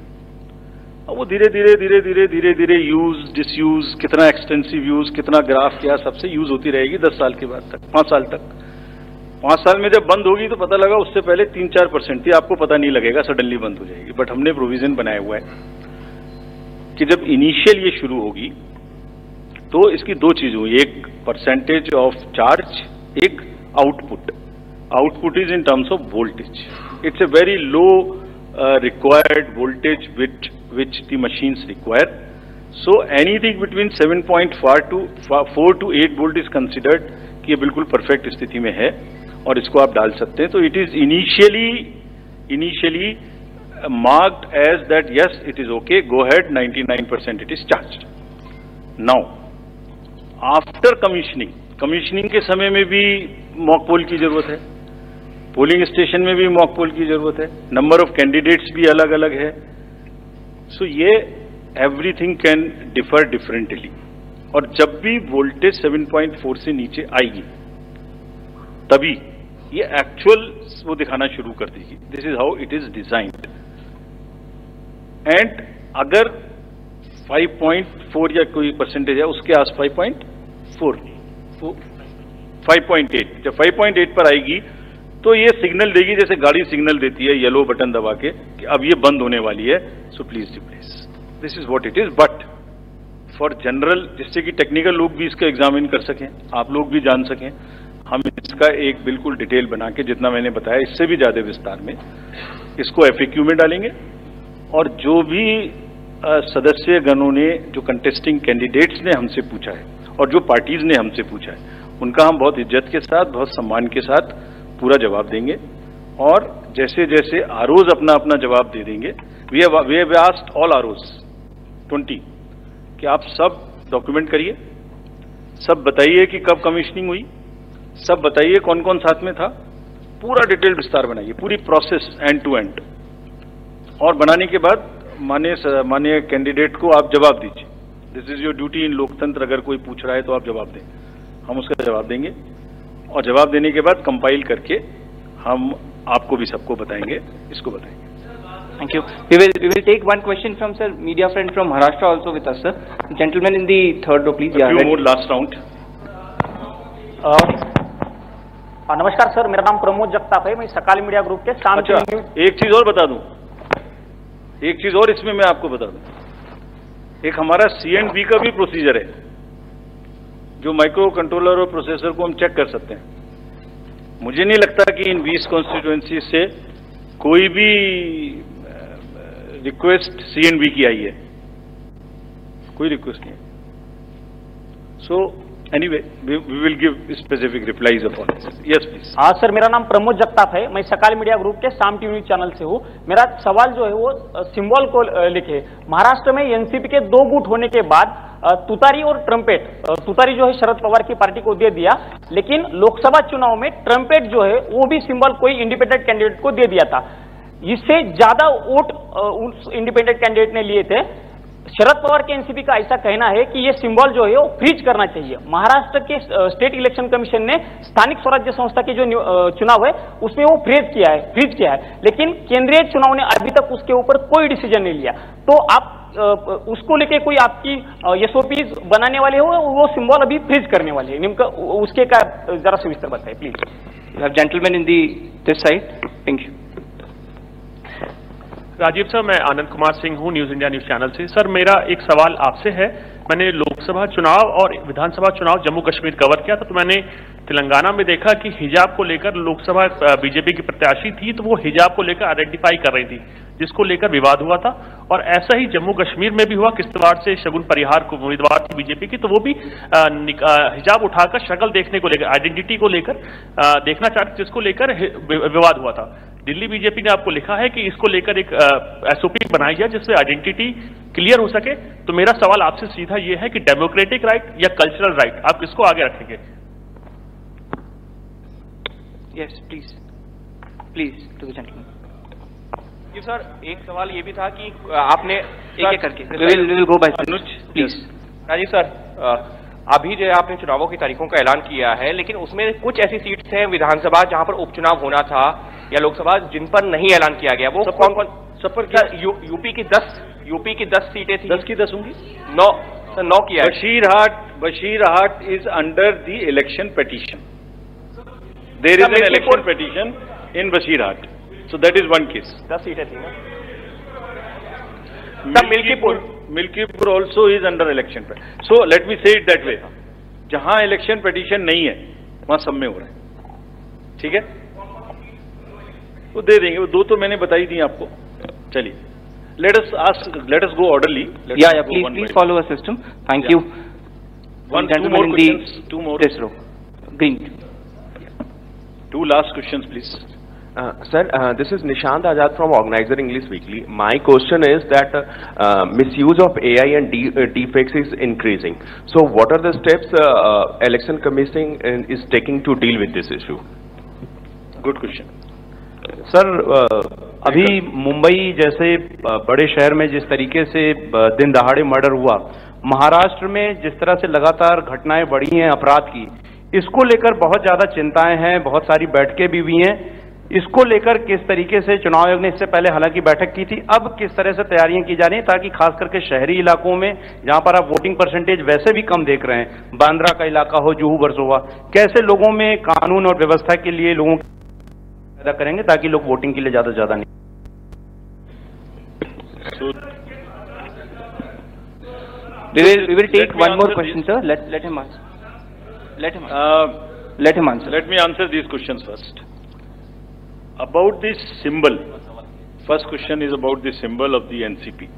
अब वो धीरे धीरे धीरे धीरे धीरे धीरे यूज़ डिसयूज कितना एक्सटेंसिव यूज़ कितना ग्राफ क्या, सबसे यूज़ होती रहेगी दस साल के बाद तक, पाँच साल तक। पाँच साल में जब बंद होगी तो पता लगा उससे पहले तीन चार परसेंट थी, आपको पता नहीं लगेगा सडनली बंद हो जाएगी। बट हमने प्रोविज़न बनाया हुआ है कि जब इनिशियल ये शुरू होगी तो इसकी दो चीज़ हुई, एक परसेंटेज ऑफ़ चार्ज एक output output is in terms of voltage it's a very low required voltage which which the machines require so anything between 7.4 to 4 to 8 volt is considered कि ये बिल्कुल परफेक्ट स्थिति में है और इसको आप डाल सकते हैं। तो it is initially initially marked as that, yes, it is okay, go ahead 99% it is charged. Now, after commissioning commissioning के समय में भी मॉक पोल की ज़रूरत है। पोलिंग स्टेशन में भी मॉक पोल की ज़रूरत है। नंबर ऑफ़ कैंडिडेट्स भी अलग अलग है। सो so, ये एवरीथिंग कैन डिफर डिफरेंटली और जब भी वोल्टेज 7.4 से नीचे आएगी, तभी ये एक्चुअल वो दिखाना शुरू कर देगी। This is how it is designed and अगर 5.4 या कोई परसेंटेज है, उसके आस 5.4 5.8 जब 5.8 पर आएगी तो ये सिग्नल देगी, जैसे गाड़ी सिग्नल देती है येलो बटन दबा के, कि अब ये बंद होने वाली है so please replace this is what it is but for general जिससे कि टेक्निकल लोग भी इसका एग्जामिन कर सकें, आप लोग भी जान सकें, हम इसका एक बिल्कुल डिटेल बना के, जितना मैंने बताया, इससे भी ज़्यादा विस्तार में, इसको एफएक्यू में डालेंगे, और जो भी सदस्य गणों ने, जो कंटेस्टिंग कैंडिडेट्स ने हमसे पूछा है और जो पार्टीज़ ने हमसे पूछा है, उनका हम बहुत इज़्ज़त के साथ, बहुत सम्मान के साथ पूरा जवाब देंगे। और जैसे जैसे आरोज अपना अपना जवाब दे देंगे we have asked all ROs twenty कि आप सब डॉक्यूमेंट करिए। सब बताइए कि कब कमीशनिंग हुई। सब बताइए कौन कौन साथ में था। पूरा डिटेल विस्तार बनाइए, पूरी प्रोसेस एंड टू एंड और बनाने के बाद माननीय माननीय कैंडिडेट को आप जवाब दीजिए। This is your duty in लोकतंत्र अगर कोई पूछ रहा है तो आप जवाब दें हम उसका जवाब देंगे और जवाब देने के बाद कंपाइल करके हम आपको भी सबको बताएँगे इसको बताएँगे Thank you. We will we will take one question from sir media friend from Maharashtra also with us sir. Gentleman in the third row please. Yeah, few more last round. अ, नमस्कार sir मेरा नाम प्रमोद जगताप है। मैं सकाल media group के शाम अच्छा एक चीज़ और बता दूँ। एक चीज़ और इसमें मैं आपको बता दूँ। एक हमारा सी एंड बी का भी प्रोसीजर है, जो माइक्रो कंट्रोलर और प्रोसेसर को हम चेक कर सकते हैं। मुझे नहीं लगता कि इन 20 कॉन्स्टिट्युएंसी से कोई भी रिक्वेस्ट सी एंड बी की आई है। कोई रिक्वेस्ट नहीं है। So anyway we will give specific replies upon yes please हाँ सर, मेरा नाम प्रमोद जगताप है। मैं सकाल मीडिया ग्रुप के शाम टीवी चैनल से हूँ। मेरा सवाल जो है वो सिंबल को लिखे। महाराष्ट्र में एनसीपी के दो गुट होने के बाद तुतारी और ट्रम्पेट तुतारी जो है शरद पवार की पार्टी को दे दिया, लेकिन लोकसभा चुनाव में ट्रम्पेट जो है वो भी सिंबल कोई इंडिपेंडेंट कैंडिडेट को दे दिया था। इससे ज़्यादा वोट उस इंडिपेंडेंट कैंडिडेट ने लिए थे। शरद पवार के एनसीपी का ऐसा कहना है कि ये सिंबल जो है, वो फ्रीज करना चाहिए। महाराष्ट्र के स्टेट इलेक्शन कमीशन ने स्थानिक स्वराज्य संस्था के जो चुनाव है, उसमें वो फ्रीज किया है फ्रीज किया है। लेकिन केंद्रीय चुनाव ने अभी तक उसके ऊपर कोई डिसीज़न नहीं लिया। तो आप उसको लेके कोई आपकी एसओपी बनाने वाले हो, वो सिंबल अभी फ्रीज करने वाले हैं। उसके का जरा सुविस्तर बताए please You have gentleman in the, this side. Thank you. Rajiv sir, मैं आनंद कुमार सिंह हूँ न्यूज़ इंडिया न्यूज़ चैनल से। सर, मेरा एक सवाल आपसे है। मैंने लोकसभा चुनाव और विधानसभा चुनाव जम्मू कश्मीर कवर किया था तो मैंने तेलंगाना में देखा कि हिजाब को लेकर लोकसभा बीजेपी की प्रत्याशी थी तो वो हिजाब को लेकर आइडेंटिफाई कर रही थी, जिसको लेकर विवाद हुआ था। और ऐसा ही जम्मू कश्मीर में भी हुआ, किश्तवाड़ से शगुन परिहार को, उम्मीदवार थी बीजेपी की तो वो भी हिजाब उठाकर शक्ल देखने को लेकर आइडेंटिटी को लेकर देखना चाहते जिसको लेकर विवाद हुआ था। दिल्ली बीजेपी ने आपको लिखा है कि इसको लेकर एक एसओपी बनाई जाए जिससे आइडेंटिटी क्लियर हो सके। तो मेरा सवाल आपसे सीधा ये है कि डेमोक्रेटिक राइट या कल्चरल राइट आप किसको आगे रखेंगे। Yes please please to the gentleman ji sir एक सवाल ये भी था कि आपने एक एक करके। Will- we will go Anuj Please. Rajiv sir अभी जो है आपने चुनावों की तारीखों का ऐलान किया है लेकिन उसमें कुछ ऐसी सीट्स हैं विधानसभा जहाँ पर उपचुनाव होना था। या लोकसभा जिन पर नहीं ऐलान किया गया वो सब कौन कौन सब पर क्या यू, यूपी की दस यूपी की दस सीटें थी? दस की दस होंगी? नौ सर नौ किया Basirhat Basirhat is under the election petition there is an election petition in Basirhat so that is one case दस सीटें थी ना? Milkipur Milkipur also is under election so let me say it that वे जहाँ election petition नहीं है वहाँ सब में हो रहा है। ठीक है? वो दे देंगे वो दो तो मैंने बताई दी आपको चलिए let us ask let us go orderly Let Yeah, us yeah, go please, one please by follow our system. Thank Yeah. you. One- two more questions, two more. this row. Green. two last questions please Uh, sir, uh, this is Nishant Azad from Organizer English Weekly. My question is that uh, uh, misuse of AI and de uh, deepfakes is increasing. So, what are the steps uh, uh, Election Commission uh, is taking to deal with this issue? good question sir अभी मुंबई जैसे बड़े शहर में जिस तरीके से दिन दहाड़े मर्डर हुआ, महाराष्ट्र में जिस तरह से लगातार घटनाएँ बढ़ी हैं अपराध की, इसको लेकर बहुत ज़्यादा चिंताएँ हैं, बहुत सारी बैठकें भी हुई हैं। इसको लेकर किस तरीके से चुनाव आयोग ने इससे पहले हालाँकि बैठक की थी, अब किस तरह से तैयारियाँ की जा रही हैं ताकि खास करके शहरी इलाकों में, जहाँ पर आप वोटिंग परसेंटेज वैसे भी कम देख रहे हैं, बांद्रा का इलाका हो, जुहू वर्सोवा कैसे लोगों में कानून और व्यवस्था के लिए लोगों पैदा करेंगे ताकि लोग वोटिंग के लिए ज़्यादा से ज़्यादा about this symbol first question is about the symbol of the NCP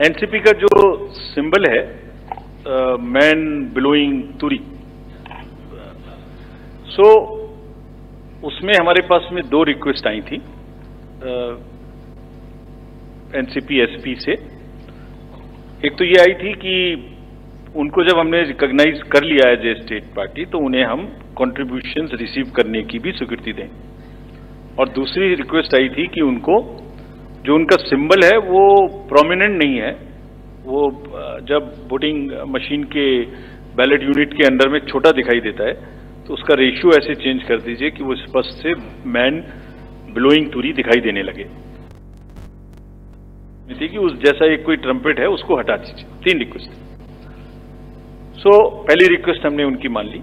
NCP का जो सिंबल है मैन ब्लोइंग तुरी सो उसमें हमारे पास में दो रिक्वेस्ट आई थी एनसीपी एसपी से। एक तो ये आई थी कि उनको जब हमने रिकॉग्नाइज कर लिया है जे स्टेट पार्टी तो उन्हें हम कंट्रीब्यूशंस रिसीव करने की भी स्वीकृति दें। और दूसरी रिक्वेस्ट आई थी कि उनको, जो उनका सिंबल है, वो प्रोमिनेंट नहीं है। वो जब वोटिंग मशीन के बैलेट यूनिट के अंदर में छोटा दिखाई देता है तो उसका रेशियो ऐसे चेंज कर दीजिए कि वो स्पष्ट से मैन ब्लोइंग तुरी दिखाई देने लगे। कि उस जैसा एक कोई ट्रम्पेट है उसको हटा दीजिए। तीन रिक्वेस्ट सो so, पहली रिक्वेस्ट हमने उनकी मान ली।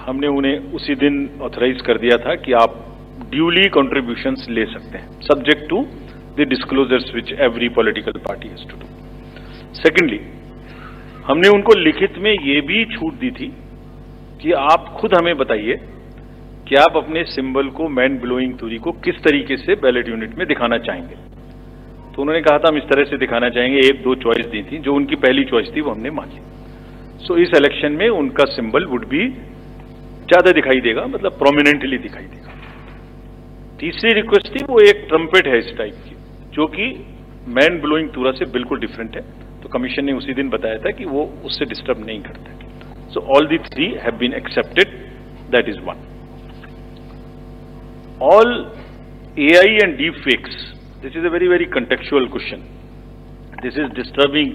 हमने उन्हें उसी दिन ऑथराइज कर दिया था कि आप ड्यूली कॉन्ट्रीब्यूशन ले सकते हैं। Subject to the disclosures which every political party has to do secondly हमने उनको लिखित में ये भी छूट दी थी कि आप खुद हमें बताइए कि आप अपने सिंबल को, मैन ब्लोइंग तुरी को किस तरीके से बैलेट यूनिट में दिखाना चाहेंगे। तो उन्होंने कहा था, हम इस तरह से दिखाना चाहेंगे, एक दो चॉइस दी थी, जो उनकी पहली चॉइस थी, वो हमने मान ली सो इस इलेक्शन में उनका सिंबल वुड भी ज़्यादा दिखाई देगा मतलब प्रोमिनेंटली दिखाई देगा। तीसरी रिक्वेस्ट थी, वो एक ट्रम्पेट है इस टाइप की, जो कि मैन ब्लोइंग तुरा से बिल्कुल डिफरेंट है। तो कमीशन ने उसी दिन बताया था कि वो उससे डिस्टर्ब नहीं करते। So all the three have been accepted that is one all AI and deep fakes, this is a very, very contextual question. This is disturbing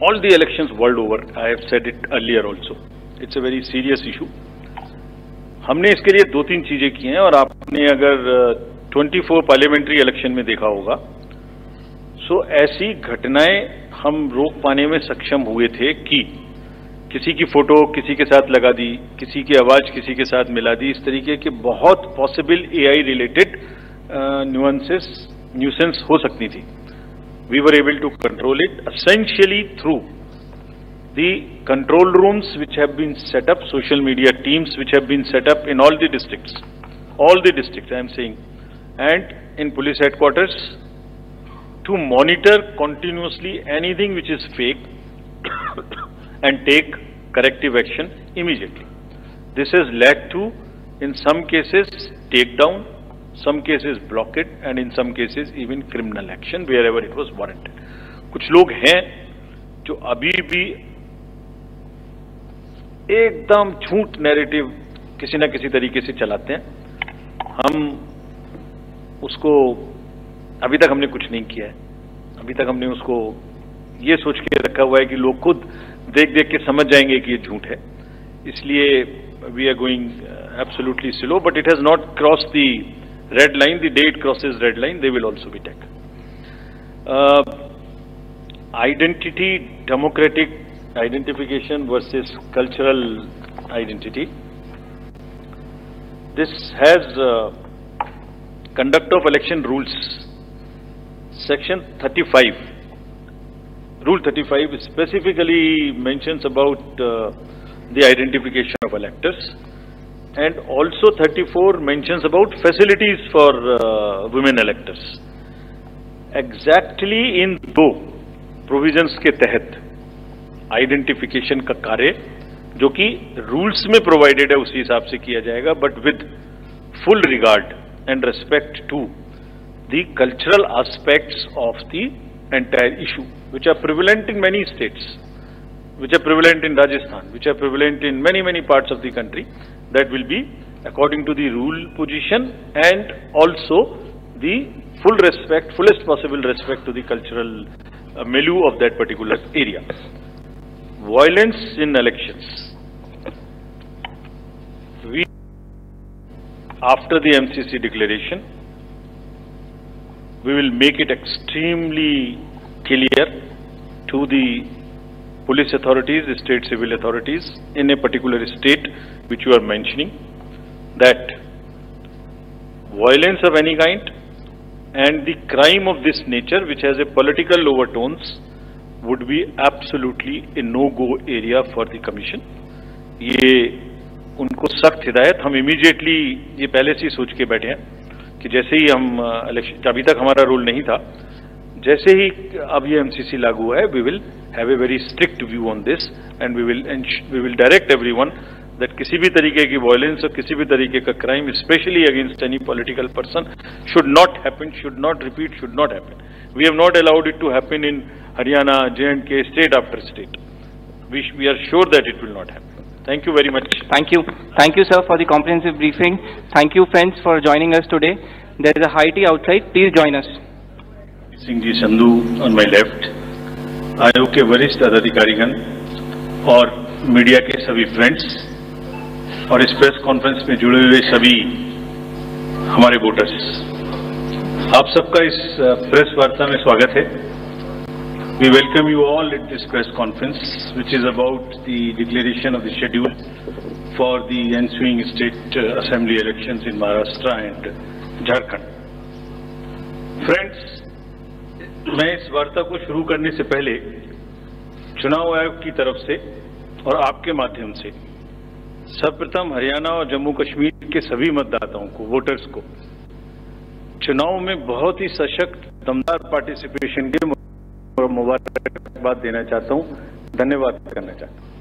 all the elections world over. I have said it earlier also. It's a very serious issue. हमने इसके लिए दो तीन चीज़ें की हैं और आपने अगर ट्वेंटी फोर पार्लियामेंट्री इलेक्शन में देखा होगा सो ऐसी घटनाएँ हम रोक पाने में सक्षम हुए थे कि किसी की फ़ोटो किसी के साथ लगा दी, किसी की आवाज़ किसी के साथ मिला दी, इस तरीके के बहुत possible A I related nuances nuisance हो सकती थी। We were able to control it essentially through the control rooms which have been set up social media teams which have been set up in all the district all the district I am seeing and in police headquarters to monitor continuously anything which is fake and take corrective action immediately. This has led to, in some cases, takedown, some cases blockade, and in some cases even criminal action wherever it was warranted. कुछ लोग हैं जो अभी भी एकदम झूठ narrative किसी ना किसी तरीके से चलाते हैं हम उसको अभी तक हमने कुछ नहीं किया है अभी तक हमने उसको ये सोच के रखा हुआ है कि लोग खुद देख देख के समझ जाएँगे कि ये झूठ है। इसलिए we are going absolutely slow but it has not cross the red line the date crosses red line they will also be take identity democratic identification versus cultural identity this has conduct of election rules section thirty five Rule 35 specifically mentions about uh, the identification of electors and also 34 mentions about facilities for uh, women electors. Exactly in both provisions के तहत identification का कार्य जो कि rules में provided है उसी हिसाब से किया जाएगा but with full regard and respect to the cultural aspects of the entire issue, which are prevalent in many states, which are prevalent in Rajasthan, which are prevalent in many, many parts of the country, that will be according to the rule position and also the full respect, fullest possible respect to the cultural uh, milieu of that particular area. Violence in elections. We, after the MCC declaration, we will make it extremely clear to the police authorities, the state civil authorities in a particular state which you are mentioning that violence of any kind and the crime of this nature which has a political overtones would be absolutely a no-go area for the commission. ये उनको सख्त हिदायत हम immediately ये पहले से ही सोच के बैठे हैं कि जैसे ही हम इलेक्शन अभी तक हमारा रूल नहीं था, जैसे ही अब ये एमसीसी लागू है we will have a very strict view on this and we will we will direct everyone that किसी भी तरीके की वायलेंस और किसी भी तरीके का crime specially against any political person should not happen should not repeat should not happen we have not allowed it to happen in Haryana J and K state after state we are sure that it will not happen Thank you very much. Thank you. Thank you, sir, for the comprehensive briefing. Thank you, friends, for joining us today. There is a high tea outside. Please join us. Singh ji Sandhu on my left आयोग के वरिष्ठ अधिकारीगण और media के सभी friends और इस press conference में जुड़े हुए सभी हमारे वोटर्स आप सबका इस प्रेस वार्ता में स्वागत है We welcome you all at this press conference, which is about the declaration of the schedule for the ensuing state uh, assembly elections in Maharashtra and Jharkhand. Friends, मैं इस वार्ता को शुरू करने से पहले चुनाव आयोग की तरफ़ से और आपके माध्यम से सर्वप्रथम हरियाणा और जम्मू कश्मीर के सभी मतदाताओं को वोटर्स को चुनाव में बहुत ही सशक्त दमदार पार्टिसिपेशन के मुबारकबाद देना चाहता हूँ। धन्यवाद करना चाहता हूँ।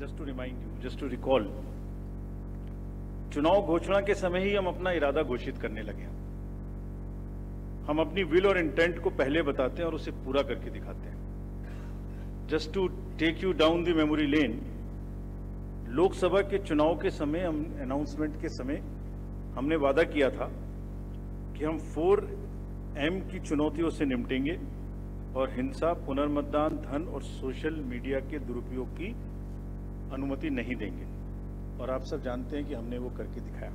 Just to remind you, just to recall, चुनाव घोषणा के समय ही हम अपना इरादा घोषित करने लगे हैं। हम अपनी विल और इंटेंट को पहले बताते हैं और उसे पूरा करके दिखाते हैं। Just to take you down the memory lane Lok Sabha के चुनाव के समय हम अनाउंसमेंट के समय हमने वादा किया था कि हम फोर एम की चुनौतियों से निपटेंगे और हिंसा पुनर्मतदान धन और सोशल मीडिया के दुरुपयोग की अनुमति नहीं देंगे। और आप सब जानते हैं कि हमने वो करके दिखाया।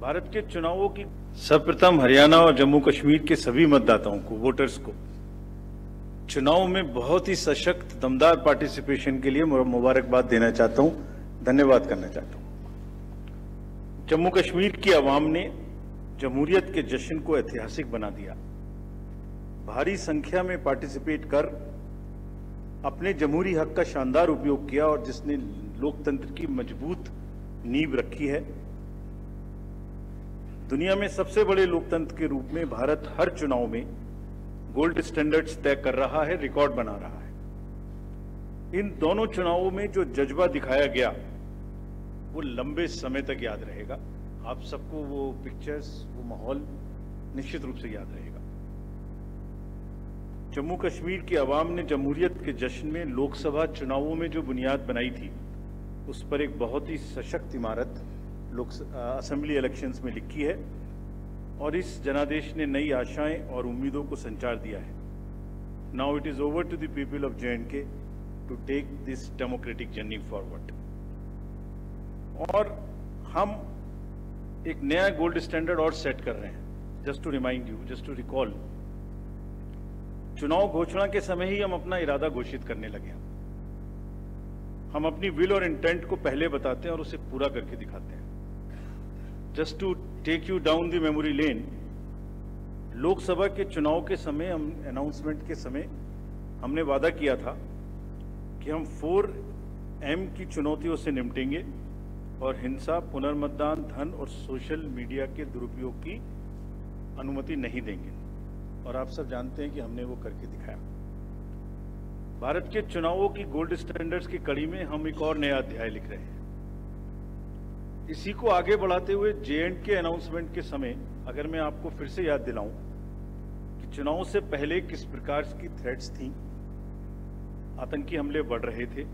भारत के चुनावों की सर्वप्रथम हरियाणा और जम्मू कश्मीर के सभी मतदाताओं को, वोटर्स को, चुनाव में बहुत ही सशक्त, दमदार पार्टिसिपेशन के लिए मुबारकबाद देना चाहता हूँ, धन्यवाद करना चाहता हूँ। जम्मू कश्मीर की आवाम ने जमहूरियत के जश्न को ऐतिहासिक बना दिया। भारी संख्या में पार्टिसिपेट कर अपने जमहूरी हक का शानदार उपयोग किया और जिसने लोकतंत्र की मज़बूत नींव रखी है। दुनिया में सबसे बड़े लोकतंत्र के रूप में भारत हर चुनाव में गोल्ड स्टैंडर्ड्स तय कर रहा है, रिकॉर्ड बना रहा है। इन दोनों चुनावों में जो जज्बा दिखाया गया, वो लंबे समय तक याद रहेगा। आप सबको वो पिक्चर्स वो माहौल निश्चित रूप से याद रहेगा। जम्मू कश्मीर की आवाम ने जमहूरियत के जश्न में लोकसभा चुनावों में जो बुनियाद बनाई थी, उस पर एक बहुत ही सशक्त इमारत लोक असेंबली इलेक्शंस में लिखी है और इस जनादेश ने नई आशाएँ और उम्मीदों को संचार दिया है। Now it is over to the people of J and K to take this democratic journey forward और हम एक नया गोल्ड स्टैंडर्ड और सेट कर रहे हैं। Just to remind you just to recall चुनाव घोषणा के समय ही हम अपना इरादा घोषित करने लगे हम अपनी विल और इंटेंट को पहले बताते हैं और उसे पूरा करके दिखाते हैं। Just to take you down the memory lane Lok Sabha के चुनाव के समय हम अनाउंसमेंट के समय हमने वादा किया था कि हम फोर एम की चुनौतियों से निपटेंगे और हिंसा, पुनर्मतदान, धन और सोशल मीडिया के दुरुपयोग की अनुमति नहीं देंगे। और आप सब जानते हैं कि हमने वो करके दिखाया। भारत के चुनावों की गोल्ड स्टैंडर्ड्स की कड़ी में हम एक और नया अध्याय लिख रहे हैं। इसी को आगे बढ़ाते हुए जे के अनाउंसमेंट के समय, अगर मैं आपको फिर से याद दिलाऊं कि चुनाव से पहले किस प्रकार की थ्रेट्स थी, आतंकी हमले बढ़ रहे थे,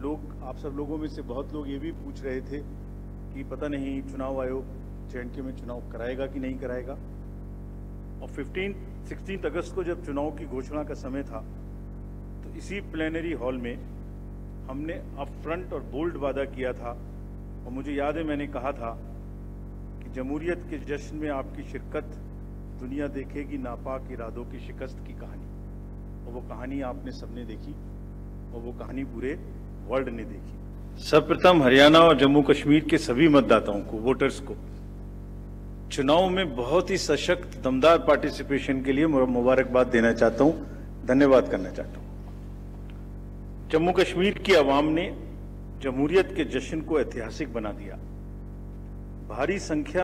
लोग, आप सब लोगों में से बहुत लोग ये भी पूछ रहे थे कि पता नहीं चुनाव आयोग जे में चुनाव कराएगा कि नहीं कराएगा। और 15 16 अगस्त को जब चुनाव की घोषणा का समय था तो इसी प्लेनरी हॉल में हमने अप फ्रंट और बोल्ड वादा किया था। और मुझे याद है, मैंने कहा था कि जमहूरियत के जश्न में आपकी शिरकत दुनिया देखेगी, नापाक इरादों की शिकस्त की कहानी। और वो कहानी आपने सबने देखी, और वो कहानी पूरे वर्ल्ड ने देखी। सर्वप्रथम हरियाणा और जम्मू कश्मीर के सभी मतदाताओं को वोटर्स को चुनाव में बहुत ही सशक्त, दमदार पार्टिसिपेशन के लिए मुबारकबाद देना चाहता हूँ, धन्यवाद करना चाहता हूँ। जम्मू कश्मीर की आवाम ने जमहूरियत के जश्न को ऐतिहासिक बना दिया। भारी संख्या